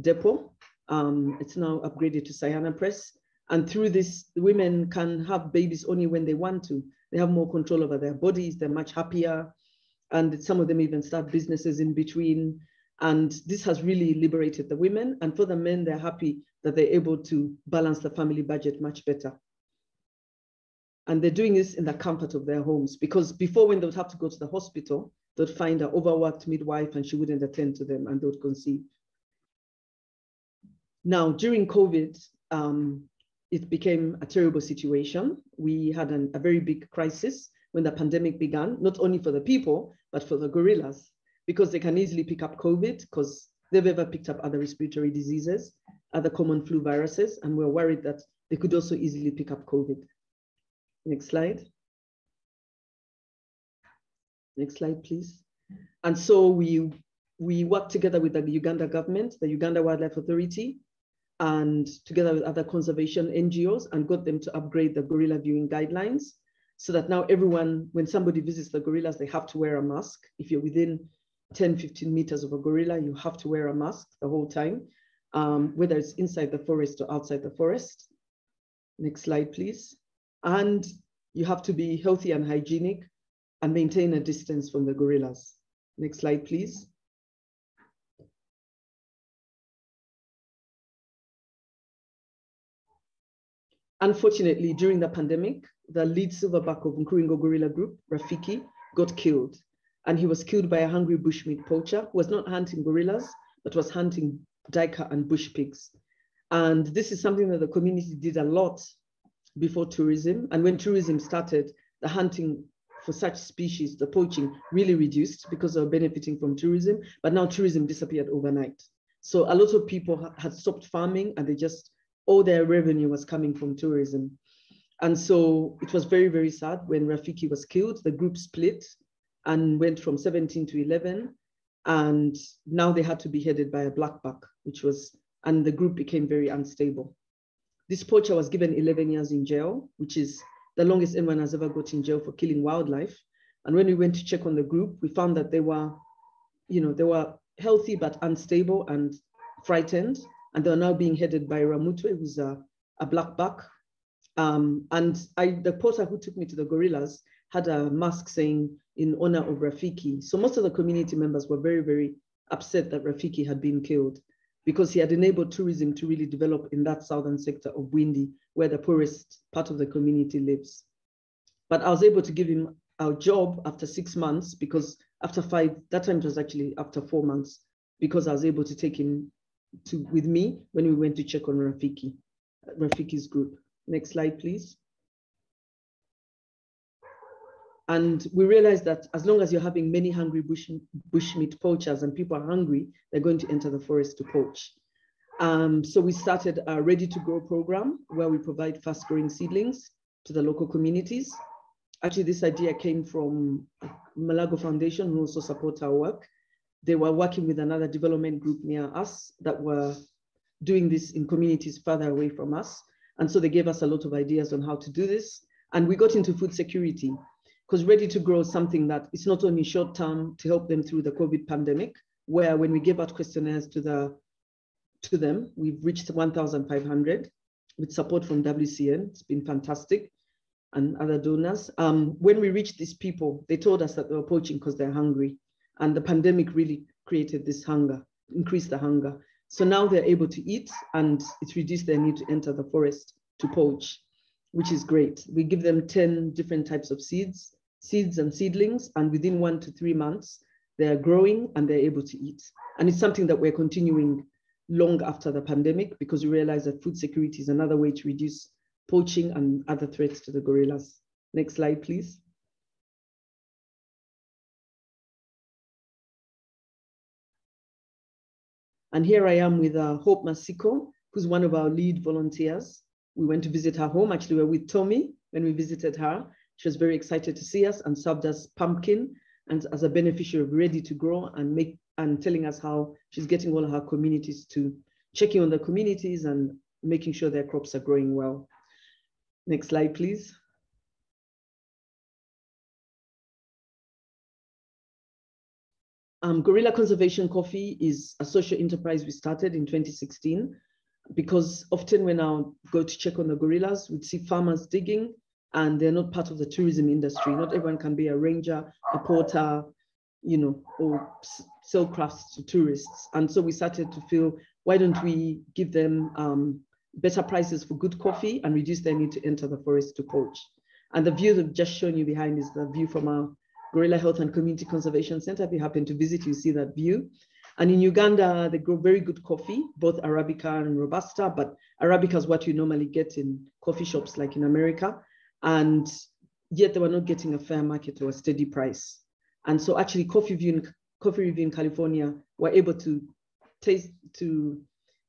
Depo. Um, it's now upgraded to Sayana Press. And through this, women can have babies only when they want to. They have more control over their bodies, they're much happier. And some of them even start businesses in between. And this has really liberated the women. And for the men, they're happy that they're able to balance the family budget much better. And they're doing this in the comfort of their homes because before when they would have to go to the hospital, they'd find an overworked midwife and she wouldn't attend to them and they would conceive. Now, during COVID, um, it became a terrible situation. We had an, a very big crisis when the pandemic began, not only for the people, but for the gorillas, because they can easily pick up COVID because they've ever picked up other respiratory diseases, other common flu viruses, and we're worried that they could also easily pick up COVID. Next slide. Next slide, please. And so we, we worked together with the Uganda government, the Uganda Wildlife Authority, and together with other conservation NGOs and got them to upgrade the gorilla viewing guidelines so that now everyone, when somebody visits the gorillas, they have to wear a mask. If you're within 10, 15 meters of a gorilla, you have to wear a mask the whole time, um, whether it's inside the forest or outside the forest. Next slide, please. And you have to be healthy and hygienic and maintain a distance from the gorillas. Next slide, please. Unfortunately, during the pandemic, the lead silverback of Nkuringo Gorilla Group, Rafiki, got killed. And he was killed by a hungry bushmeat poacher who was not hunting gorillas, but was hunting duiker and bush pigs. And this is something that the community did a lot before tourism. And when tourism started, the hunting for such species, the poaching really reduced because they were benefiting from tourism. But now tourism disappeared overnight. So a lot of people had stopped farming and they just all their revenue was coming from tourism. And so it was very, very sad when Rafiki was killed. The group split and went from 17 to 11. And now they had to be headed by a blackback, which was, and the group became very unstable. This poacher was given 11 years in jail, which is the longest anyone has ever got in jail for killing wildlife. And when we went to check on the group, we found that they were, you know, they were healthy but unstable and frightened. And they are now being headed by Ramutwe, who's a, a blackback. Um, and I, the porter who took me to the gorillas had a mask saying in honor of Rafiki. So most of the community members were very, very upset that Rafiki had been killed because he had enabled tourism to really develop in that southern sector of Bwindi, where the poorest part of the community lives. But I was able to give him our job after six months because after five, that time it was actually after four months, because I was able to take him to with me when we went to check on Rafiki, Rafiki's group. Next slide, please. And we realized that as long as you're having many hungry bush, bushmeat poachers and people are hungry, they're going to enter the forest to poach. Um, so we started a ready to grow program where we provide fast growing seedlings to the local communities. Actually, this idea came from Mulago Foundation, who also support our work. They were working with another development group near us that were doing this in communities further away from us. And so they gave us a lot of ideas on how to do this. And we got into food security because ready to grow is something that it's not only short term to help them through the COVID pandemic, where when we gave out questionnaires to the to them, we've reached 1,500 with support from WCN. It's been fantastic and other donors. Um, when we reached these people, they told us that they were poaching because they're hungry. And the pandemic really created this hunger, increased the hunger. So now they're able to eat and it's reduced their need to enter the forest to poach, which is great. We give them 10 different types of seeds seeds and seedlings, and within one to three months, they are growing and they're able to eat. And it's something that we're continuing long after the pandemic because we realize that food security is another way to reduce poaching and other threats to the gorillas. Next slide, please. And here I am with uh, Hope Masiko, who's one of our lead volunteers. We went to visit her home. Actually, we were with Tommy when we visited her. She was very excited to see us and served us pumpkin and as a beneficiary of Ready to Grow and make and telling us how she's getting all her communities to checking on the communities and making sure their crops are growing well. Next slide, please. Um, Gorilla Conservation Coffee is a social enterprise we started in 2016 because often when I go to check on the gorillas, we'd see farmers digging and they're not part of the tourism industry. Not everyone can be a ranger, a porter, you know, or sell crafts to tourists. And so we started to feel, why don't we give them um, better prices for good coffee and reduce their need to enter the forest to poach. And the view that I've just shown you behind is the view from our Gorilla Health and Community Conservation Center. If you happen to visit, you see that view. And in Uganda, they grow very good coffee, both Arabica and Robusta, but Arabica is what you normally get in coffee shops like in America and yet they were not getting a fair market or a steady price. And so actually Coffee View in, Coffee Review in California were able to taste, to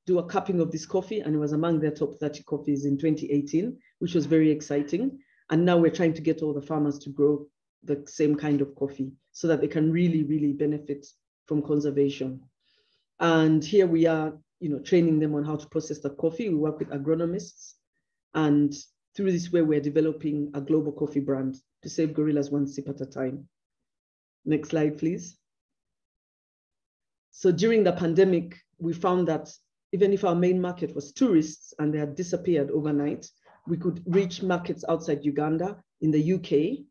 do a cupping of this coffee and it was among their top 30 coffees in 2018, which was very exciting. And now we're trying to get all the farmers to grow the same kind of coffee so that they can really, really benefit from conservation. And here we are, you know, training them on how to process the coffee. We work with agronomists and through this way, we're developing a global coffee brand to save gorillas one sip at a time. Next slide, please. So during the pandemic, we found that even if our main market was tourists and they had disappeared overnight, we could reach markets outside Uganda, in the UK,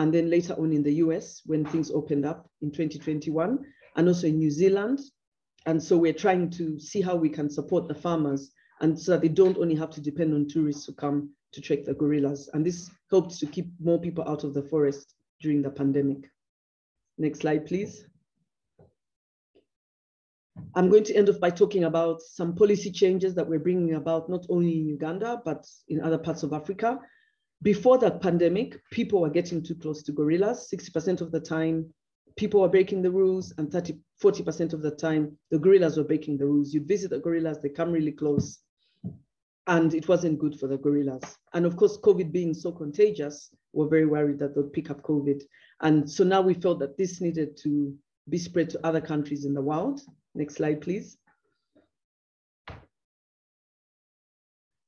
and then later on in the US when things opened up in 2021, and also in New Zealand. And so we're trying to see how we can support the farmers and so that they don't only have to depend on tourists who come to track the gorillas. And this helped to keep more people out of the forest during the pandemic. Next slide, please. I'm going to end off by talking about some policy changes that we're bringing about not only in Uganda, but in other parts of Africa. Before the pandemic, people were getting too close to gorillas. 60% of the time, people were breaking the rules, and 30, 40% of the time, the gorillas were breaking the rules. You'd visit the gorillas, they come really close, and it wasn't good for the gorillas. And of course, COVID being so contagious, we're very worried that they'll pick up COVID. And so now we felt that this needed to be spread to other countries in the world. Next slide, please.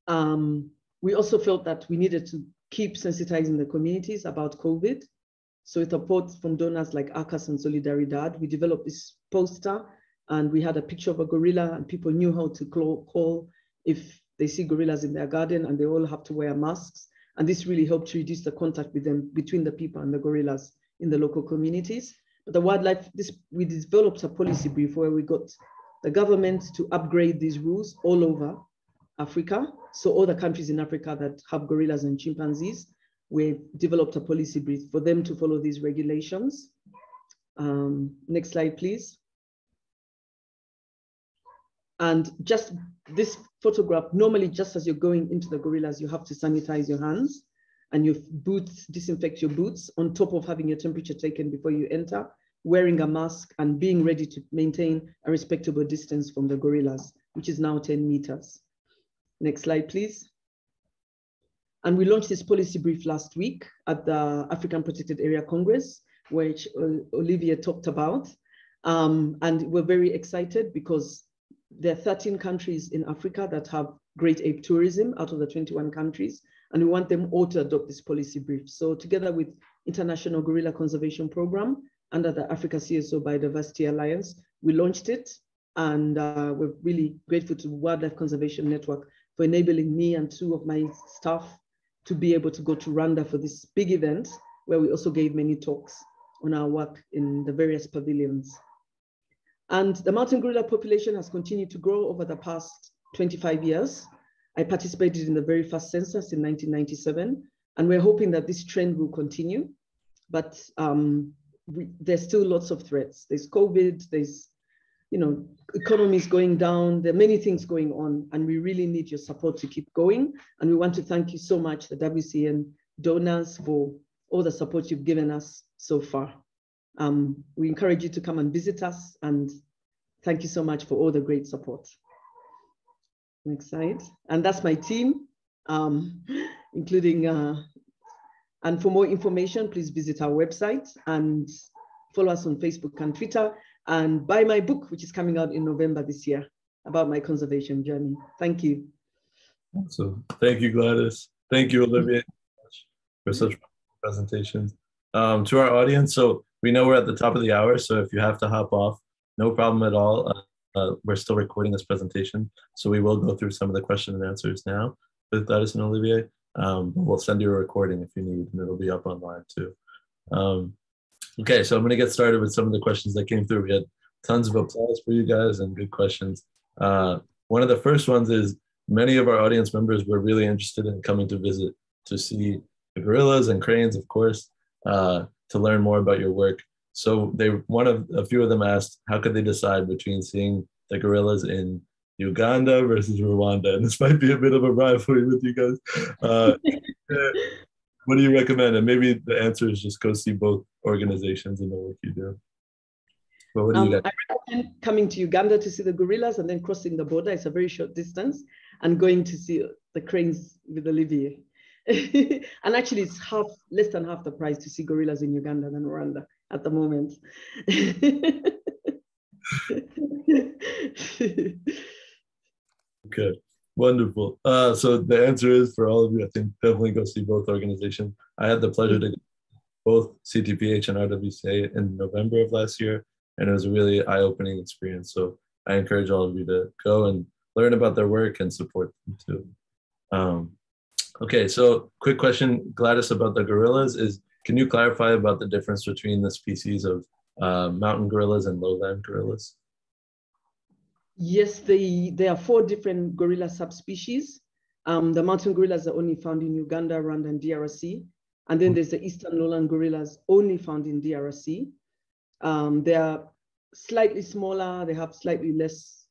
Um, we also felt that we needed to keep sensitizing the communities about COVID. So with support from donors like ACAS and Solidaridad, we developed this poster and we had a picture of a gorilla and people knew how to call, if they see gorillas in their garden and they all have to wear masks. And this really helped to reduce the contact with them between the people and the gorillas in the local communities. But the wildlife, this, we developed a policy brief where we got the government to upgrade these rules all over Africa. So all the countries in Africa that have gorillas and chimpanzees, we developed a policy brief for them to follow these regulations. Um, next slide, please. And just this photograph, normally just as you're going into the gorillas, you have to sanitize your hands and your boots, disinfect your boots on top of having your temperature taken before you enter, wearing a mask and being ready to maintain a respectable distance from the gorillas, which is now 10 meters. Next slide, please. And we launched this policy brief last week at the African Protected Area Congress, which Olivier talked about. Um, and we're very excited because there are 13 countries in Africa that have great ape tourism out of the 21 countries, and we want them all to adopt this policy brief. So together with International Gorilla Conservation Program under the Africa CSO Biodiversity Alliance, we launched it, and uh, we're really grateful to Wildlife Conservation Network for enabling me and two of my staff to be able to go to Rwanda for this big event, where we also gave many talks on our work in the various pavilions. And the mountain gorilla population has continued to grow over the past 25 years. I participated in the very first census in 1997, and we're hoping that this trend will continue. But um, we, there's still lots of threats. There's COVID, there's, you know, economy is going down, there are many things going on, and we really need your support to keep going. And we want to thank you so much, the WCN donors, for all the support you've given us so far. Um, we encourage you to come and visit us and thank you so much for all the great support. Next slide. And that's my team, um, including, uh, and for more information, please visit our website and follow us on Facebook and Twitter and buy my book, which is coming out in November this year about my conservation journey. Thank you. Awesome. Thank you, Gladys. Thank you, Olivier, for such presentations. Um, to our audience, so we know we're at the top of the hour, so if you have to hop off, no problem at all. Uh, uh, we're still recording this presentation, so we will go through some of the question and answers now with Gladys and Olivier. Um, we'll send you a recording if you need, and it'll be up online too. Um, okay, so I'm going to get started with some of the questions that came through. We had tons of applause for you guys and good questions. Uh, one of the first ones is many of our audience members were really interested in coming to visit to see the gorillas and cranes, of course. Uh, to learn more about your work. So they one of a few of them asked, how could they decide between seeing the gorillas in Uganda versus Rwanda? And this might be a bit of a rivalry with you guys. Uh, what do you recommend? And maybe the answer is just go see both organizations and the work you do. But what do you um, I recommend coming to Uganda to see the gorillas and then crossing the border. It's a very short distance and going to see the cranes with Olivier. and actually, it's half, less than half the price to see gorillas in Uganda than Rwanda at the moment. okay, wonderful. Uh, so the answer is for all of you, I think definitely go see both organizations. I had the pleasure to both CTPH and RWCA in November of last year, and it was a really eye-opening experience. So I encourage all of you to go and learn about their work and support them too. Um, Okay, so quick question, Gladys, about the gorillas is, can you clarify about the difference between the species of uh, mountain gorillas and lowland gorillas? Yes, they, there are four different gorilla subspecies. Um, the mountain gorillas are only found in Uganda, Rwanda, and DRC. And then there's the eastern lowland gorillas only found in DRC. Um, they are slightly smaller, they have slightly less,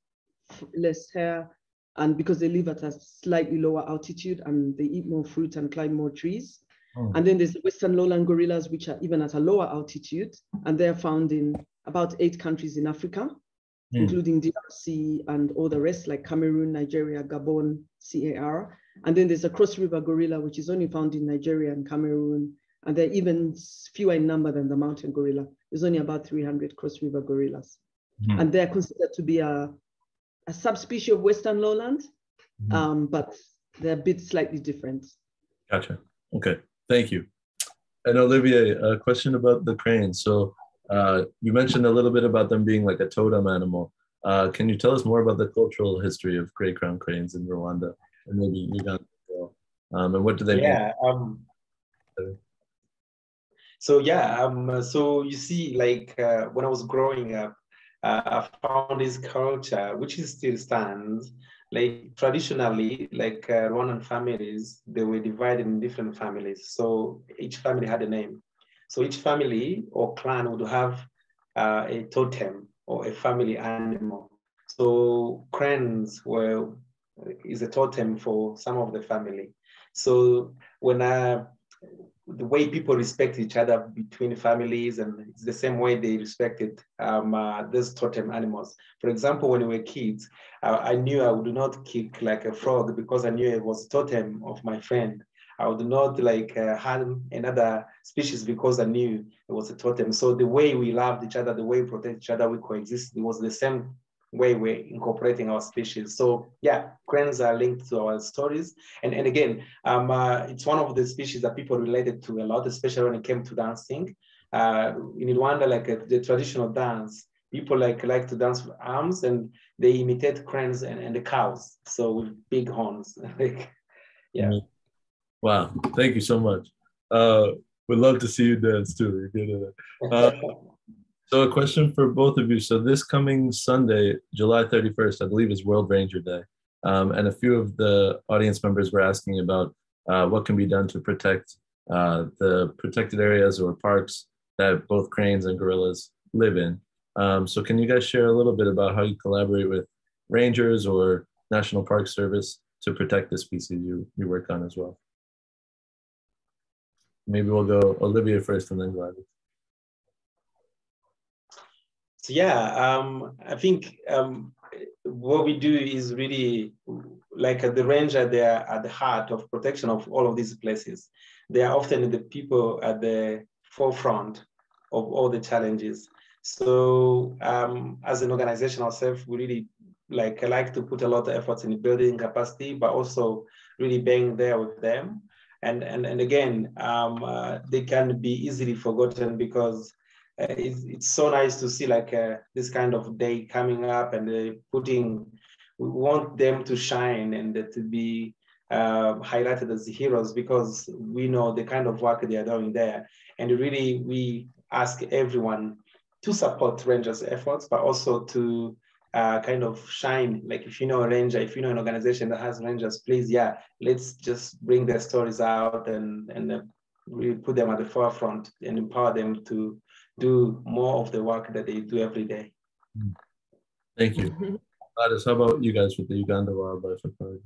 less hair, and because they live at a slightly lower altitude and they eat more fruit and climb more trees. Oh. And then there's the western lowland gorillas, which are even at a lower altitude, and they're found in about eight countries in Africa, mm. including DRC and all the rest, like Cameroon, Nigeria, Gabon, CAR. And then there's a cross river gorilla, which is only found in Nigeria and Cameroon. And they're even fewer in number than the mountain gorilla. There's only about 300 cross river gorillas. Mm. And they're considered to be a a subspecies of Western lowland, mm-hmm. um, but they're a bit slightly different. Gotcha. Okay. Thank you. And Olivier, a question about the crane. So uh, you mentioned a little bit about them being like a totem animal. Uh, can you tell us more about the cultural history of gray crown cranes in Rwanda and maybe Uganda? Um, and what do they yeah, um, so yeah, um, so you see, like uh, when I was growing up, uh, I found this culture, which is still stands. Like traditionally, like uh, Rwandan families, they were divided in different families. So each family had a name. So each family or clan would have uh, a totem or a family animal. So cranes were is a totem for some of the family. So when I the way people respect each other between families, and it's the same way they respected um, uh, these totem animals. For example, when we were kids, uh, I knew I would not kick like a frog because I knew it was totem of my friend. I would not like uh, harm another species because I knew it was a totem. So the way we loved each other, the way we protect each other, we coexist, it was the same way we're incorporating our species. So yeah, cranes are linked to our stories. And, and again, um, uh, it's one of the species that people related to a lot, especially when it came to dancing. Uh, in Rwanda, like uh, the traditional dance, people like like to dance with arms and they imitate cranes and, and the cows. So with big horns, like, yeah. Mm-hmm. Wow, thank you so much. Uh, would love to see you dance too. Uh, so, a question for both of you. So, this coming Sunday, July 31st, I believe, is World Ranger Day. Um, and a few of the audience members were asking about uh, what can be done to protect uh, the protected areas or parks that both cranes and gorillas live in. Um, so, can you guys share a little bit about how you collaborate with rangers or National Park Service to protect the species you, you work on as well? Maybe we'll go Olivier first and then Gladys. So yeah, um, I think um, what we do is really like the ranger. They are at the heart of protection of all of these places. They are often the people at the forefront of all the challenges. So um, as an organization ourselves, we really like like to put a lot of efforts in building capacity, but also really being there with them. And and and again, um, uh, they can be easily forgotten because uh, it's, it's so nice to see like uh, this kind of day coming up and uh, putting we want them to shine and to be uh, highlighted as heroes because we know the kind of work they are doing there. And really we ask everyone to support rangers efforts but also to uh, kind of shine like if you know a ranger if you know an organization that has rangers please yeah let's just bring their stories out and and uh, really put them at the forefront and empower them to do more of the work that they do every day. Thank you. Mm-hmm. Gladys, how about you guys with the Uganda Wildlife Authority?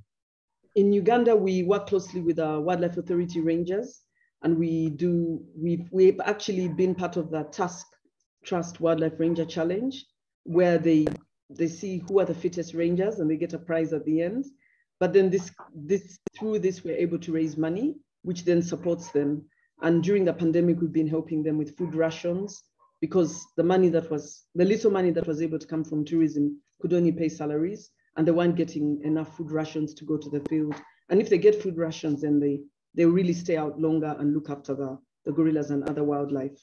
In Uganda, we work closely with our Wildlife Authority rangers, and we do, we've, we've actually been part of the Tusk Trust Wildlife Ranger Challenge, where they, they see who are the fittest rangers and they get a prize at the end. But then this, this, through this, we're able to raise money, which then supports them and during the pandemic, we've been helping them with food rations because the money that was, the little money that was able to come from tourism could only pay salaries and they weren't getting enough food rations to go to the field. And if they get food rations, then they, they really stay out longer and look after the, the gorillas and other wildlife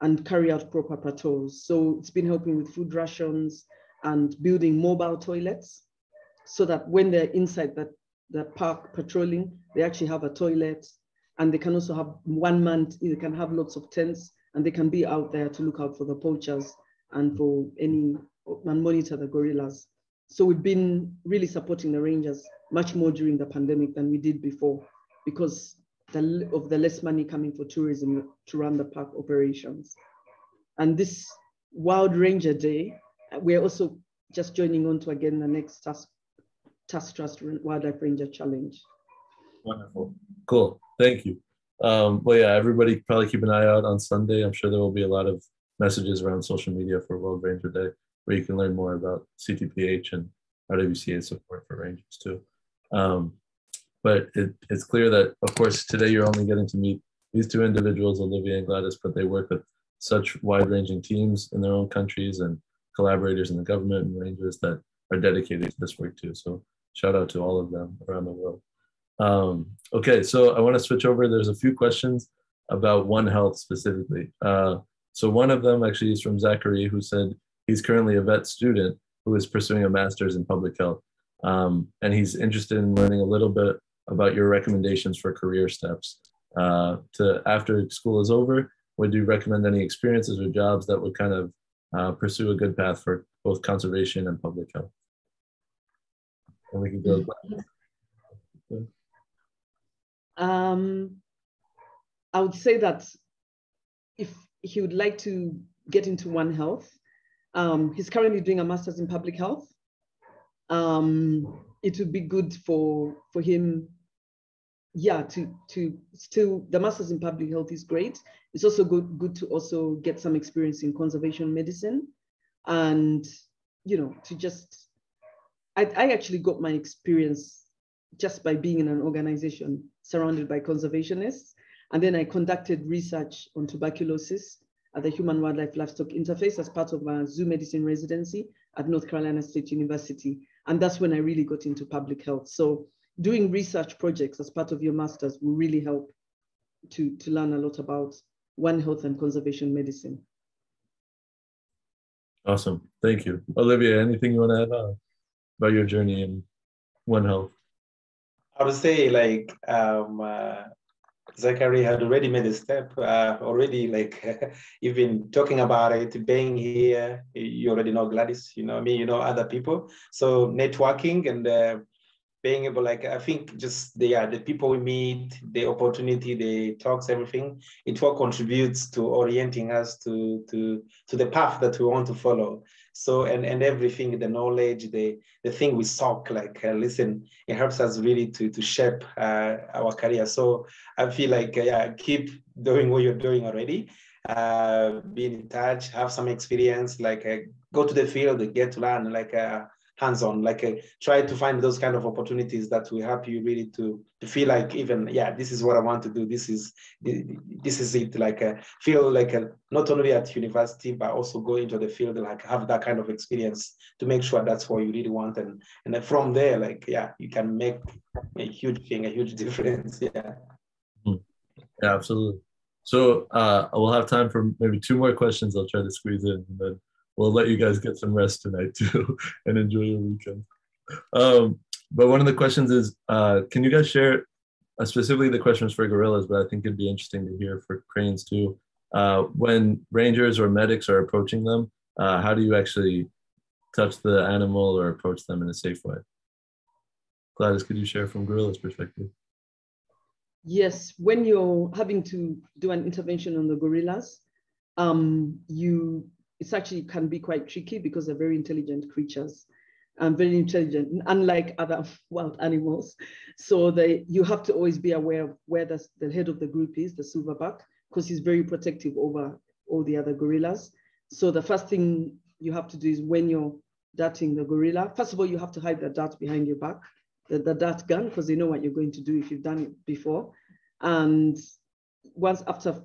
and carry out proper patrols. So it's been helping with food rations and building mobile toilets so that when they're inside the, the park patrolling, they actually have a toilet and they can also have one month, they can have lots of tents and they can be out there to look out for the poachers and for any, and monitor the gorillas. So we've been really supporting the rangers much more during the pandemic than we did before because the, of the less money coming for tourism to run the park operations. And this Wild Ranger Day, we're also just joining on to again the next task, Tusk Trust Wildlife Ranger Challenge. Wonderful. Cool. Thank you. Um, well, yeah, everybody probably keep an eye out on Sunday. I'm sure there will be a lot of messages around social media for World Ranger Day where you can learn more about CTPH and RWCA support for rangers too. Um, but it, it's clear that, of course, today you're only getting to meet these two individuals, Olivier and Gladys, but they work with such wide-ranging teams in their own countries and collaborators in the government and rangers that are dedicated to this work too. So shout out to all of them around the world. Um, okay, so I want to switch over. There's a few questions about One Health specifically. Uh, so one of them actually is from Zachary, who said he's currently a vet student who is pursuing a master's in public health. Um, and he's interested in learning a little bit about your recommendations for career steps. Uh, to after school is over, would you recommend any experiences or jobs that would kind of uh, pursue a good path for both conservation and public health? And we can go. Um, I would say that if he would like to get into One Health, um, he's currently doing a master's in public health. Um, it would be good for for him, yeah, to to still the master's in public health is great. It's also good good to also get some experience in conservation medicine, and you know to just I, I actually got my experience just by being in an organization surrounded by conservationists. And then I conducted research on tuberculosis at the Human Wildlife Livestock Interface as part of my zoo medicine residency at North Carolina State University. And that's when I really got into public health. So doing research projects as part of your master's will really help to, to learn a lot about One Health and conservation medicine. Awesome. Thank you. Olivier, anything you want to add on about your journey in One Health? I would say like um, uh, Zachary had already made a step, uh, already like even talking about it, being here, you already know Gladys, you know me, you know other people. So networking and uh, being able, like I think just the, yeah, the people we meet, the opportunity, the talks, everything, it all contributes to orienting us to, to, to the path that we want to follow. So, and, and everything, the knowledge, the, the thing we talk, like, uh, listen, it helps us really to, to shape uh, our career. So I feel like, uh, yeah, keep doing what you're doing already. Uh, be in touch, have some experience, like uh, go to the field, get to learn, like uh, hands-on like uh, try to find those kind of opportunities that will help you really to to feel like even yeah this is what i want to do. This is this is it. Like uh, feel like uh, not only at university but also go into the field like have that kind of experience to make sure that's what you really want. And and from there like yeah you can make a huge thing a huge difference. Yeah. Hmm. yeah absolutely. So uh, we'll have time for maybe two more questions. I'll try to squeeze in then we'll let you guys get some rest tonight too and enjoy your weekend. Um, but one of the questions is, uh, can you guys share, uh, specifically the questions for gorillas, but I think it'd be interesting to hear for cranes too. Uh, when rangers or medics are approaching them, uh, how do you actually touch the animal or approach them in a safe way? Gladys, could you share from gorillas perspective? Yes, when you're having to do an intervention on the gorillas, um, you it's actually can be quite tricky because they're very intelligent creatures and very intelligent, unlike other wild animals. So they, you have to always be aware of where the, the head of the group is, the silverback, because he's very protective over all the other gorillas. So the first thing you have to do is when you're darting the gorilla, first of all, you have to hide the dart behind your back, the, the dart gun, because they know what you're going to do if you've done it before. And once after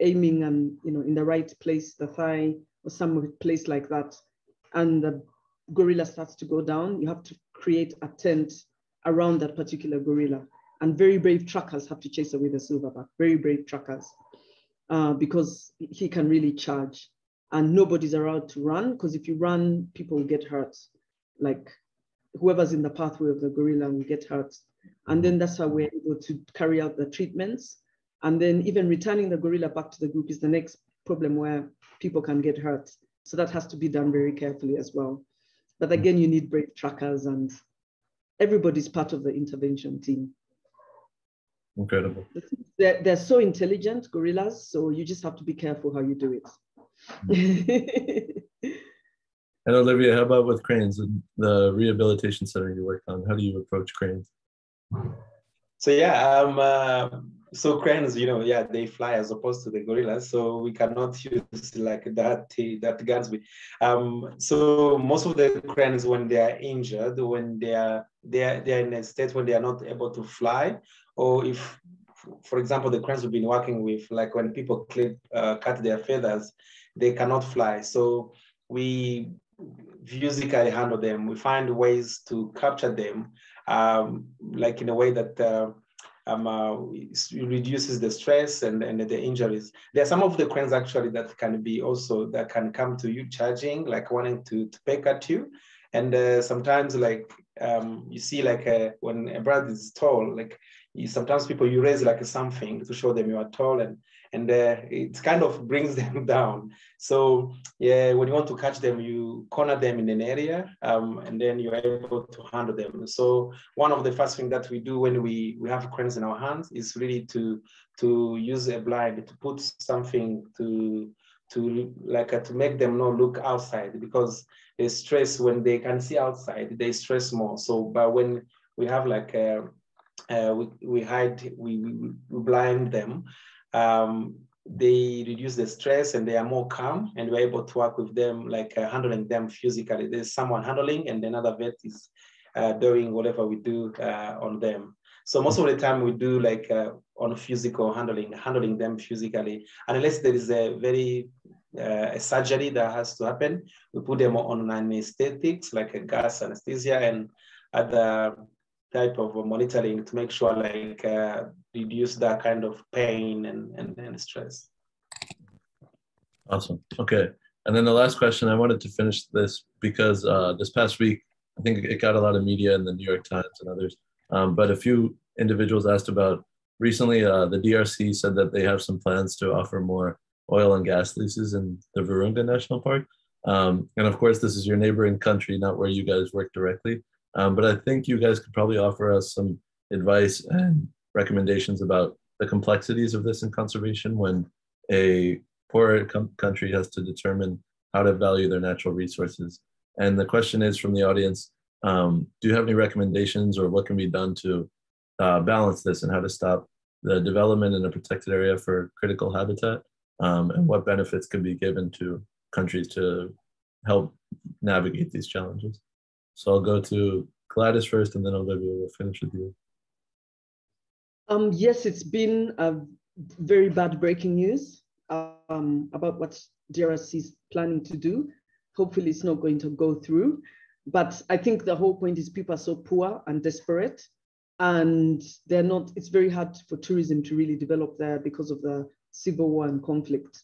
aiming and you know in the right place, the thigh or some place like that, and the gorilla starts to go down, you have to create a tent around that particular gorilla. And very brave trackers have to chase away the silverback, very brave trackers, uh, because he can really charge. And nobody's allowed to run, because if you run, people get hurt. Like whoever's in the pathway of the gorilla will get hurt. And then that's how we're able to carry out the treatments. And then even returning the gorilla back to the group is the next problem where people can get hurt. So that has to be done very carefully as well. But again, you need brave trackers and everybody's part of the intervention team. Incredible. They're, they're so intelligent, gorillas, so you just have to be careful how you do it. and Olivier, how about with cranes and the rehabilitation center you worked on? How do you approach cranes? So yeah, um, uh, so cranes, you know, yeah, they fly as opposed to the gorillas. So we cannot use like that that guns. Um, so most of the cranes, when they are injured, when they are they are they are in a state when they are not able to fly, or if, for example, the cranes we've been working with, like when people clip uh, cut their feathers, they cannot fly. So we physically handle them. We find ways to capture them um, like in a way that uh, um, uh, reduces the stress and, and the injuries. There are some of the cranes actually that can be also that can come to you charging, like wanting to, to peck at you. And uh, sometimes like um, you see like uh, when a bird is tall, like you, sometimes people you raise like something to show them you are tall and and uh, it kind of brings them down. So yeah, when you want to catch them, you corner them in an area, um, and then you're able to handle them. So one of the first things that we do when we we have cranes in our hands is really to to use a blind to put something to to like uh, to make them not look outside because they stress when they can see outside they stress more so but when we have like a, uh, uh, we, we hide we, we, we blind them um, they reduce the stress and they are more calm and we're able to work with them like uh, handling them physically. There's someone handling and another vet is uh, doing whatever we do uh, on them. So most of the time we do like uh, on physical handling, handling them physically, unless there is a very uh, a surgery that has to happen, we put them on anesthetics like a gas anesthesia and other type of monitoring to make sure like uh, reduce that kind of pain and, and, and stress. Awesome. Okay. And then the last question, I wanted to finish this because uh, this past week, I think it got a lot of media in the New York Times and others. Um, but a few individuals asked about recently, uh, the DRC said that they have some plans to offer more oil and gas leases in the Virunga National Park. Um, and of course, this is your neighboring country, not where you guys work directly. Um, but I think you guys could probably offer us some advice and recommendations about the complexities of this in conservation when a poor com- country has to determine how to value their natural resources. And the question is from the audience um, Do you have any recommendations or what can be done to uh, balance this and how to stop the development in a protected area for critical habitat? Um, and what benefits can be given to countries to help navigate these challenges? So I'll go to Gladys first, and then Olivier will finish with you. Um, yes, it's been a very bad breaking news um, about what DRC is planning to do. Hopefully, it's not going to go through. But I think the whole point is people are so poor and desperate, and they're not. It's very hard for tourism to really develop there because of the civil war and conflict.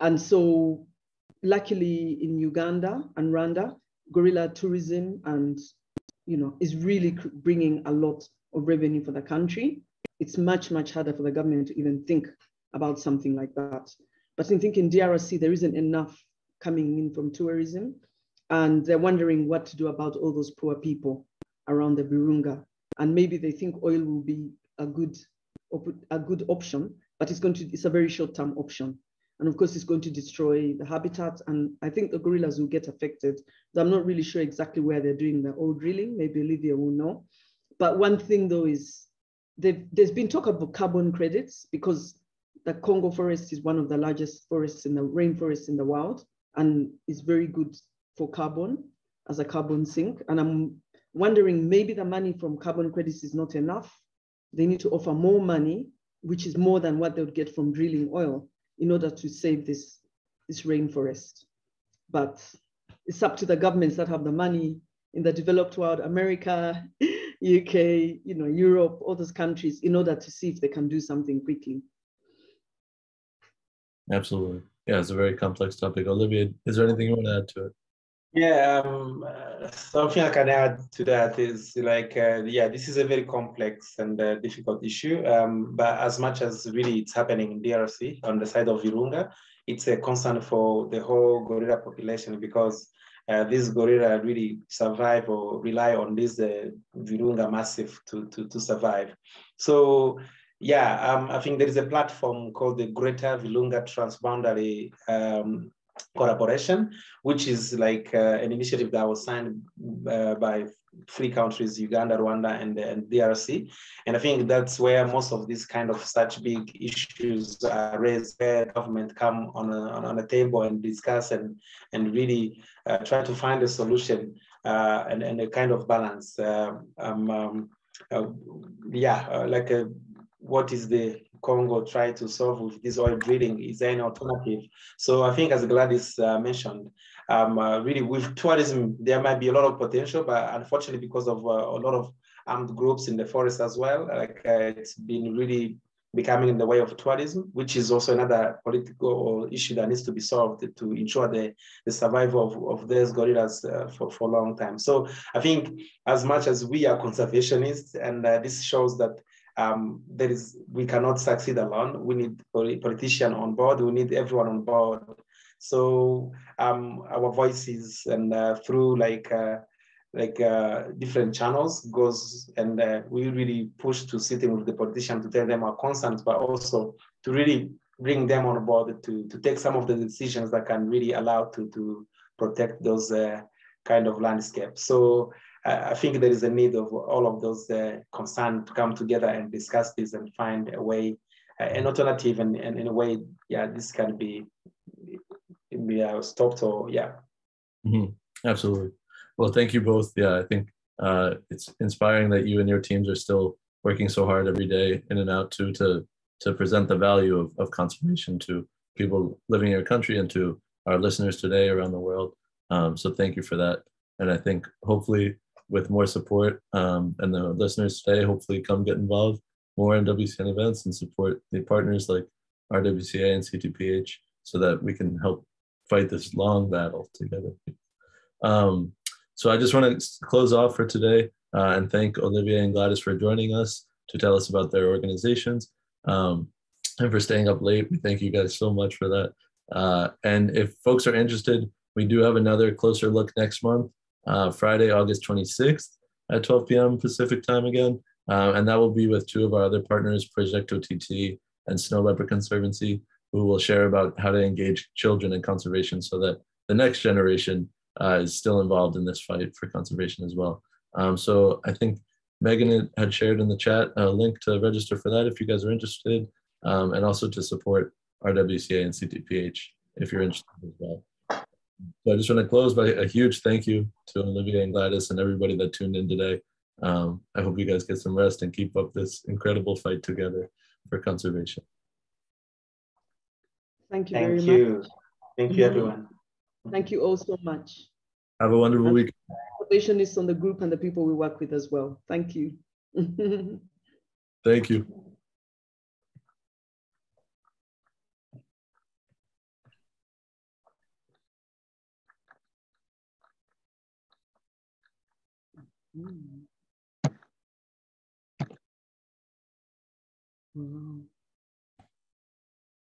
And so, luckily, in Uganda and Rwanda, gorilla tourism and you know is really bringing a lot of revenue for the country. It's much much harder for the government to even think about something like that. But i think in drc there isn't enough coming in from tourism and they're wondering what to do about all those poor people around the virunga. And maybe they think oil will be a good a good option but it's going to it's a very short term option and of course, it's going to destroy the habitat. And I think the gorillas will get affected. I'm not really sure exactly where they're doing the oil drilling. Maybe Olivier will know. But one thing though is there's been talk about carbon credits because the Congo forest is one of the largest forests in the rainforests in the world and is very good for carbon as a carbon sink. And I'm wondering maybe the money from carbon credits is not enough. They need to offer more money, which is more than what they would get from drilling oil in order to save this, this rainforest. But it's up to the governments that have the money in the developed world, America, UK, you know, Europe, all those countries, in order to see if they can do something quickly. Absolutely. Yeah, it's a very complex topic. Olivier, is there anything you want to add to it? Yeah, um, uh, something I can add to that is like, uh, yeah, this is a very complex and uh, difficult issue. Um, but as much as really it's happening in DRC on the side of Virunga, it's a concern for the whole gorilla population because uh, these gorilla really survive or rely on this uh, Virunga massif to, to, to survive. So yeah, um, I think there is a platform called the Greater Virunga Transboundary um, collaboration, which is like uh, an initiative that was signed uh, by three countries, Uganda, Rwanda, and, and DRC. And I think that's where most of these kind of such big issues are raised, where government come on a, on a table and discuss and, and really uh, try to find a solution uh, and, and a kind of balance. Uh, um, um, uh, yeah, like a, what is the Congo try to solve with this oil drilling? Is there an alternative? So I think as Gladys uh, mentioned, um, uh, really with tourism, there might be a lot of potential, but unfortunately, because of uh, a lot of armed groups in the forest as well, like uh, it's been really becoming in the way of tourism, which is also another political issue that needs to be solved to ensure the, the survival of, of those gorillas uh, for, for a long time. So I think as much as we are conservationists, and uh, this shows that um, there is we cannot succeed alone. We need politicians on board. We need everyone on board. So um, our voices and uh, through like uh, like uh, different channels goes and uh, we really push to sitting with the politician to tell them our concerns, but also to really bring them on board to, to take some of the decisions that can really allow to, to protect those uh, kind of landscapes. So I think there is a need of all of those uh, concerned to come together and discuss this and find a way, uh, an alternative, and, and in a way, yeah, this can be, be uh, stopped or yeah. Mm-hmm. Absolutely. Well, thank you both. Yeah, I think uh, it's inspiring that you and your teams are still working so hard every day in and out to to to present the value of, of conservation to people living in your country and to our listeners today around the world. Um, so thank you for that. And I think hopefully with more support um, and the listeners today hopefully come get involved more in WCN events and support the partners like RWCA and CTPH so that we can help fight this long battle together. Um, so I just want to close off for today uh, and thank Olivier and Gladys for joining us to tell us about their organizations um, and for staying up late. We thank you guys so much for that. Uh, and if folks are interested, we do have another closer look next month uh, Friday, August 26th at 12 p.m. Pacific time again. Uh, and that will be with two of our other partners, Project OTT and Snow Leopard Conservancy, who will share about how to engage children in conservation so that the next generation uh, is still involved in this fight for conservation as well. Um, so I think Megan had shared in the chat a link to register for that if you guys are interested, um, and also to support RWCA and CTPH if you're interested as well. So I just want to close by a huge thank you to Olivier and Gladys and everybody that tuned in today. Um, I hope you guys get some rest and keep up this incredible fight together for conservation. Thank you Thank very you. much. Thank you, everyone. Thank you all so much. Have a wonderful And week. Salvationists on the group and the people we work with as well. Thank you. Thank you. Mm. Wow.